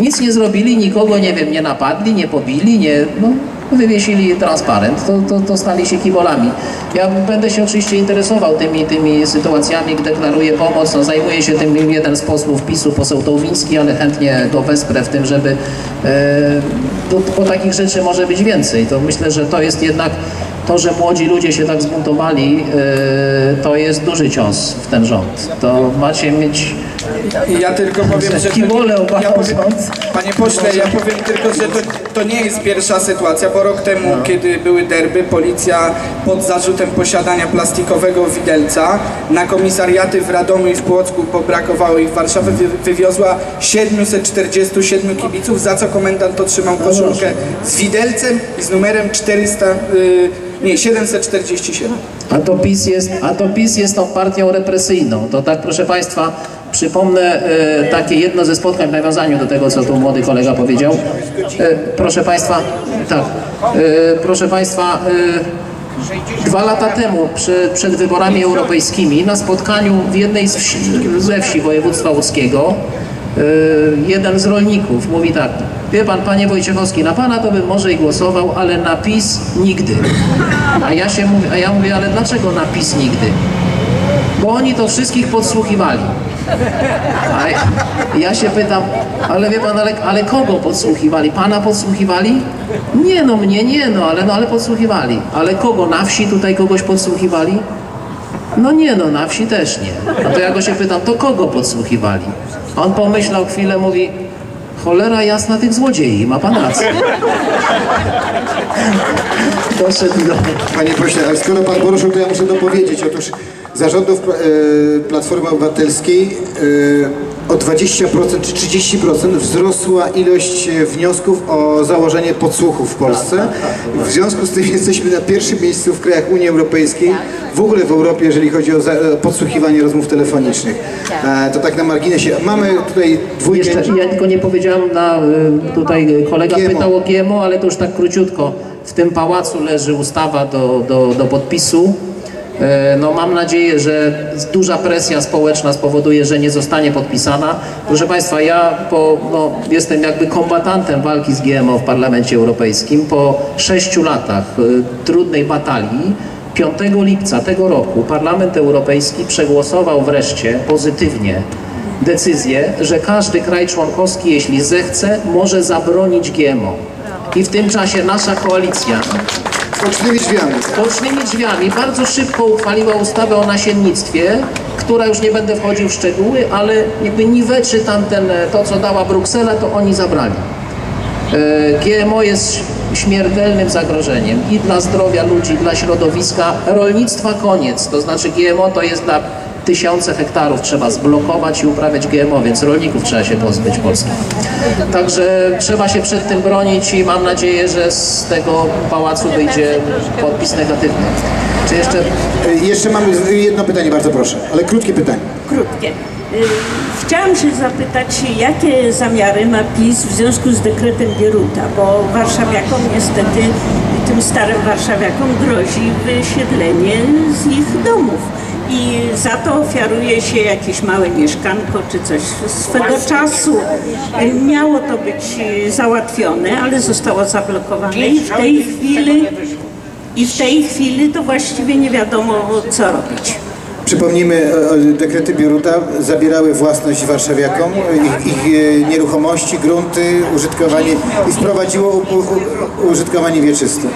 Nic nie zrobili, nikogo, nie wiem, nie napadli, nie pobili, nie, no, wywiesili transparent, to, to, to stali się kibolami. Ja będę się oczywiście interesował tymi, tymi sytuacjami, deklaruję pomoc, no, zajmuje się tym jeden z posłów PiSu, poseł Tołwiński, ale chętnie go wesprę w tym, żeby e, po takich rzeczy może być więcej. To myślę, że to jest jednak to, że młodzi ludzie się tak zbuntowali, e, to jest duży cios w ten rząd. To macie mieć Ja tylko powiem, że to, ja powiem. Panie pośle, ja powiem tylko, że to, to nie jest pierwsza sytuacja, bo rok temu, kiedy były derby, policja pod zarzutem posiadania plastikowego widelca na komisariaty w Radomiu i w Płocku, bo brakowało ich w Warszawie, wy, wywiozła 747 kibiców, za co komendant otrzymał koszulkę z widelcem i z numerem 400, y, nie, 747. A to, PiS jest, a to PiS jest tą partią represyjną. To tak, proszę Państwa, przypomnę e, takie jedno ze spotkań w nawiązaniu do tego, co tu młody kolega powiedział. E, proszę Państwa, tak, e, proszę Państwa, dwa lata temu przy, przed wyborami europejskimi na spotkaniu w jednej z wsi, ze wsi województwa łódzkiego jeden z rolników mówi tak, wie Pan, Panie Wojciechowski, na Pana to bym może i głosował, ale na PiS nigdy. A ja, się mówię, a ja mówię, ale dlaczego na PiS nigdy? Bo oni to wszystkich podsłuchiwali. A ja, się pytam, ale wie pan, ale, ale kogo podsłuchiwali? Pana podsłuchiwali? Nie no, mnie nie no, ale, no, ale podsłuchiwali. Ale kogo? Na wsi tutaj kogoś podsłuchiwali? No nie no, na wsi też nie. A to ja go się pytam, to kogo podsłuchiwali? A on pomyślał chwilę, mówi, cholera jasna tych złodziei, ma pan rację. Doszedł do... Panie pośle, ale skoro pan poruszył, to ja muszę dopowiedzieć. Otóż zarządów e, Platformy Obywatelskiej e, o 20% czy 30% wzrosła ilość e, wniosków o założenie podsłuchów w Polsce. W związku z tym jesteśmy na pierwszym miejscu w krajach Unii Europejskiej, w ogóle w Europie, jeżeli chodzi o podsłuchiwanie rozmów telefonicznych. To tak na marginesie. Mamy tutaj dwójkę... Jeszcze, ja tylko nie powiedziałem, na, tutaj kolega GMO. pytał o GMO, ale to już tak króciutko. W tym pałacu leży ustawa do, do, do podpisu. E, No mam nadzieję, że duża presja społeczna spowoduje, że nie zostanie podpisana. Proszę Państwa, ja po, no, jestem jakby kombatantem walki z GMO w Parlamencie Europejskim. Po sześciu latach y, trudnej batalii 5 lipca tego roku Parlament Europejski przegłosował wreszcie pozytywnie decyzję, że każdy kraj członkowski, jeśli zechce, może zabronić GMO. I w tym czasie nasza koalicja Bocznymi drzwiami. bocznymi drzwiami bardzo szybko uchwaliła ustawę o nasiennictwie, która już nie będę wchodził w szczegóły, ale jakby niweczy tamten, to co dała Bruksela, to oni zabrali. E, GMO jest śmiertelnym zagrożeniem i dla zdrowia ludzi, i dla środowiska. Rolnictwa koniec, to znaczy GMO to jest dla tysiące hektarów trzeba zblokować i uprawiać GMO, więc rolników trzeba się pozbyć Polski. Także trzeba się przed tym bronić i mam nadzieję, że z tego pałacu wyjdzie podpis negatywny. Czy jeszcze E, Jeszcze mamy jedno pytanie, bardzo proszę, ale krótkie pytanie. Krótkie. Y, Chciałam się zapytać, jakie zamiary ma PiS w związku z dekretem Bieruta, bo warszawiakom niestety, tym starym warszawiakom grozi wysiedlenie z ich domów. I za to ofiaruje się jakieś małe mieszkanko czy coś. Swego czasu miało to być załatwione, ale zostało zablokowane i w tej chwili i w tej chwili to właściwie nie wiadomo co robić. Przypomnijmy, e, e, dekrety Bieruta zabierały własność warszawiakom, ich, ich e, nieruchomości, grunty, użytkowanie i wprowadziło u, u, użytkowanie wieczyste.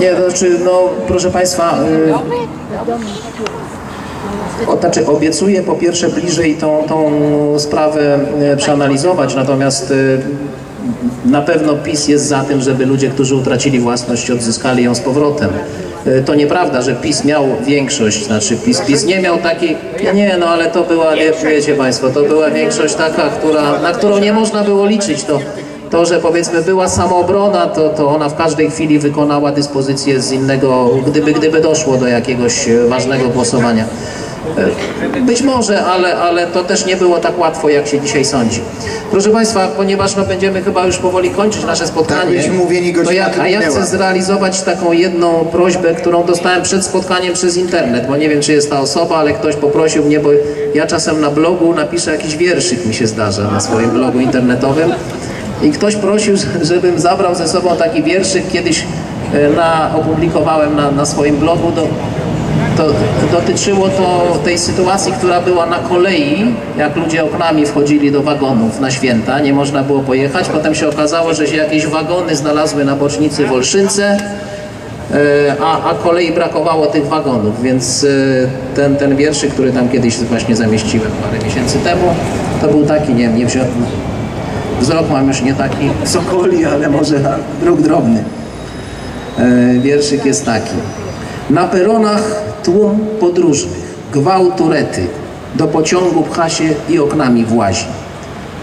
Nie, to znaczy, no proszę Państwa, y, znaczy obiecuję po pierwsze bliżej tą, tą sprawę y, przeanalizować, natomiast y, na pewno PiS jest za tym, żeby ludzie, którzy utracili własność, odzyskali ją z powrotem. Y, To nieprawda, że PiS miał większość, znaczy PiS, PiS nie miał takiej, nie no ale to była, wie, wiecie Państwo, to była większość taka, która, na którą nie można było liczyć. To, to, że powiedzmy była samoobrona, to, to ona w każdej chwili wykonała dyspozycję z innego, gdyby, gdyby doszło do jakiegoś ważnego głosowania. E, Być może, ale, ale to też nie było tak łatwo, jak się dzisiaj sądzi. Proszę Państwa, ponieważ no, będziemy chyba już powoli kończyć nasze spotkanie, byliśmy mówieni, to ja, a ja chcę zrealizować taką jedną prośbę, którą dostałem przed spotkaniem przez internet, bo nie wiem, czy jest ta osoba, ale ktoś poprosił mnie, bo ja czasem na blogu napiszę jakiś wierszyk, mi się zdarza, na swoim blogu internetowym. I ktoś prosił, żebym zabrał ze sobą taki wierszyk. Kiedyś e, na, opublikowałem na, na swoim blogu. Do, to dotyczyło to tej sytuacji, która była na kolei, jak ludzie oknami wchodzili do wagonów na święta, nie można było pojechać. Potem się okazało, że się jakieś wagony znalazły na bocznicy w Olszynce, e, a, a kolei brakowało tych wagonów, więc e, ten, ten wierszyk, który tam kiedyś właśnie zamieściłem parę miesięcy temu, to był taki, nie wiem, nie wziąłem, wzrok mam już nie taki sokoli, ale może druk drobny. E, Wierszyk jest taki. Na peronach tłum podróżnych, gwałt turety, do pociągu pcha się i oknami włazi.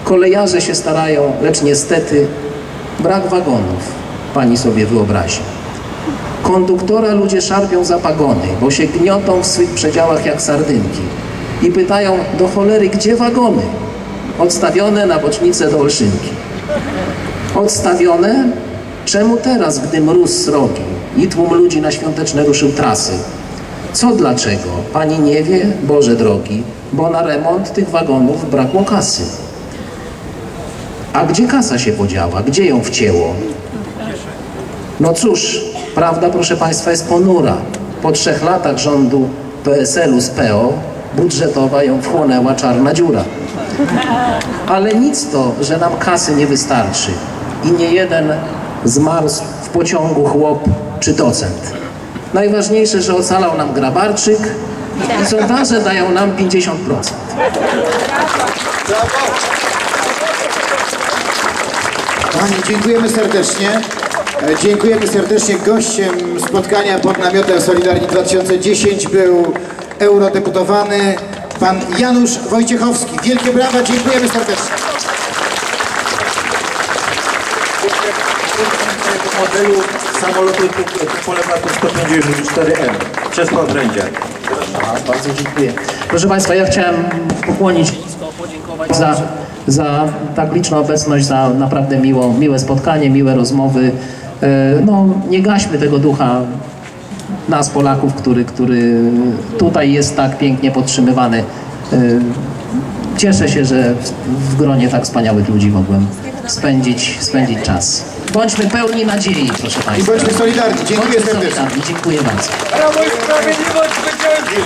Kolejarze się starają, lecz niestety brak wagonów, pani sobie wyobrazi. Konduktora ludzie szarpią za pagony, bo się gniotą w swych przedziałach jak sardynki. I pytają do cholery, gdzie wagony? Odstawione na bocznicę do Olszynki. Odstawione? Czemu teraz, gdy mróz srogi i tłum ludzi na świąteczne ruszył trasy? Co dlaczego? Pani nie wie, Boże drogi, bo na remont tych wagonów brakło kasy. A gdzie kasa się podziała? Gdzie ją wcięło? No cóż, prawda, proszę Państwa, jest ponura. Po trzech latach rządu PSL-u z PO budżetowa ją wchłonęła czarna dziura. Ale nic to, że nam kasy nie wystarczy i nie jeden zmarł w pociągu chłop czy docent. Najważniejsze, że ocalał nam Grabarczyk i sondaże dają nam 50%. Kochani, dziękujemy serdecznie. E, Dziękujemy serdecznie. Gościem spotkania pod namiotem Solidarni 2010 był eurodeputowany pan Janusz Wojciechowski. Wielkie brawa, dziękujemy serdecznie. modelu samolotu Polemarków 154M przez podrędzia. A, Bardzo dziękuję. Proszę Państwa, ja chciałem pokłonić podziękować za, za tak liczną obecność, za naprawdę miło, miłe spotkanie, miłe rozmowy. E, No, nie gaśmy tego ducha nas Polaków, który, który tutaj jest tak pięknie podtrzymywany. Y, cieszę się, że w gronie tak wspaniałych ludzi mogłem spędzić, spędzić czas. Bądźmy pełni nadziei, proszę Państwa. I bądźmy solidarni. Dziękuję bądźmy serdecznie. Solidarni. Dziękuję bardzo. Prawo i sprawiedliwość zwycięży!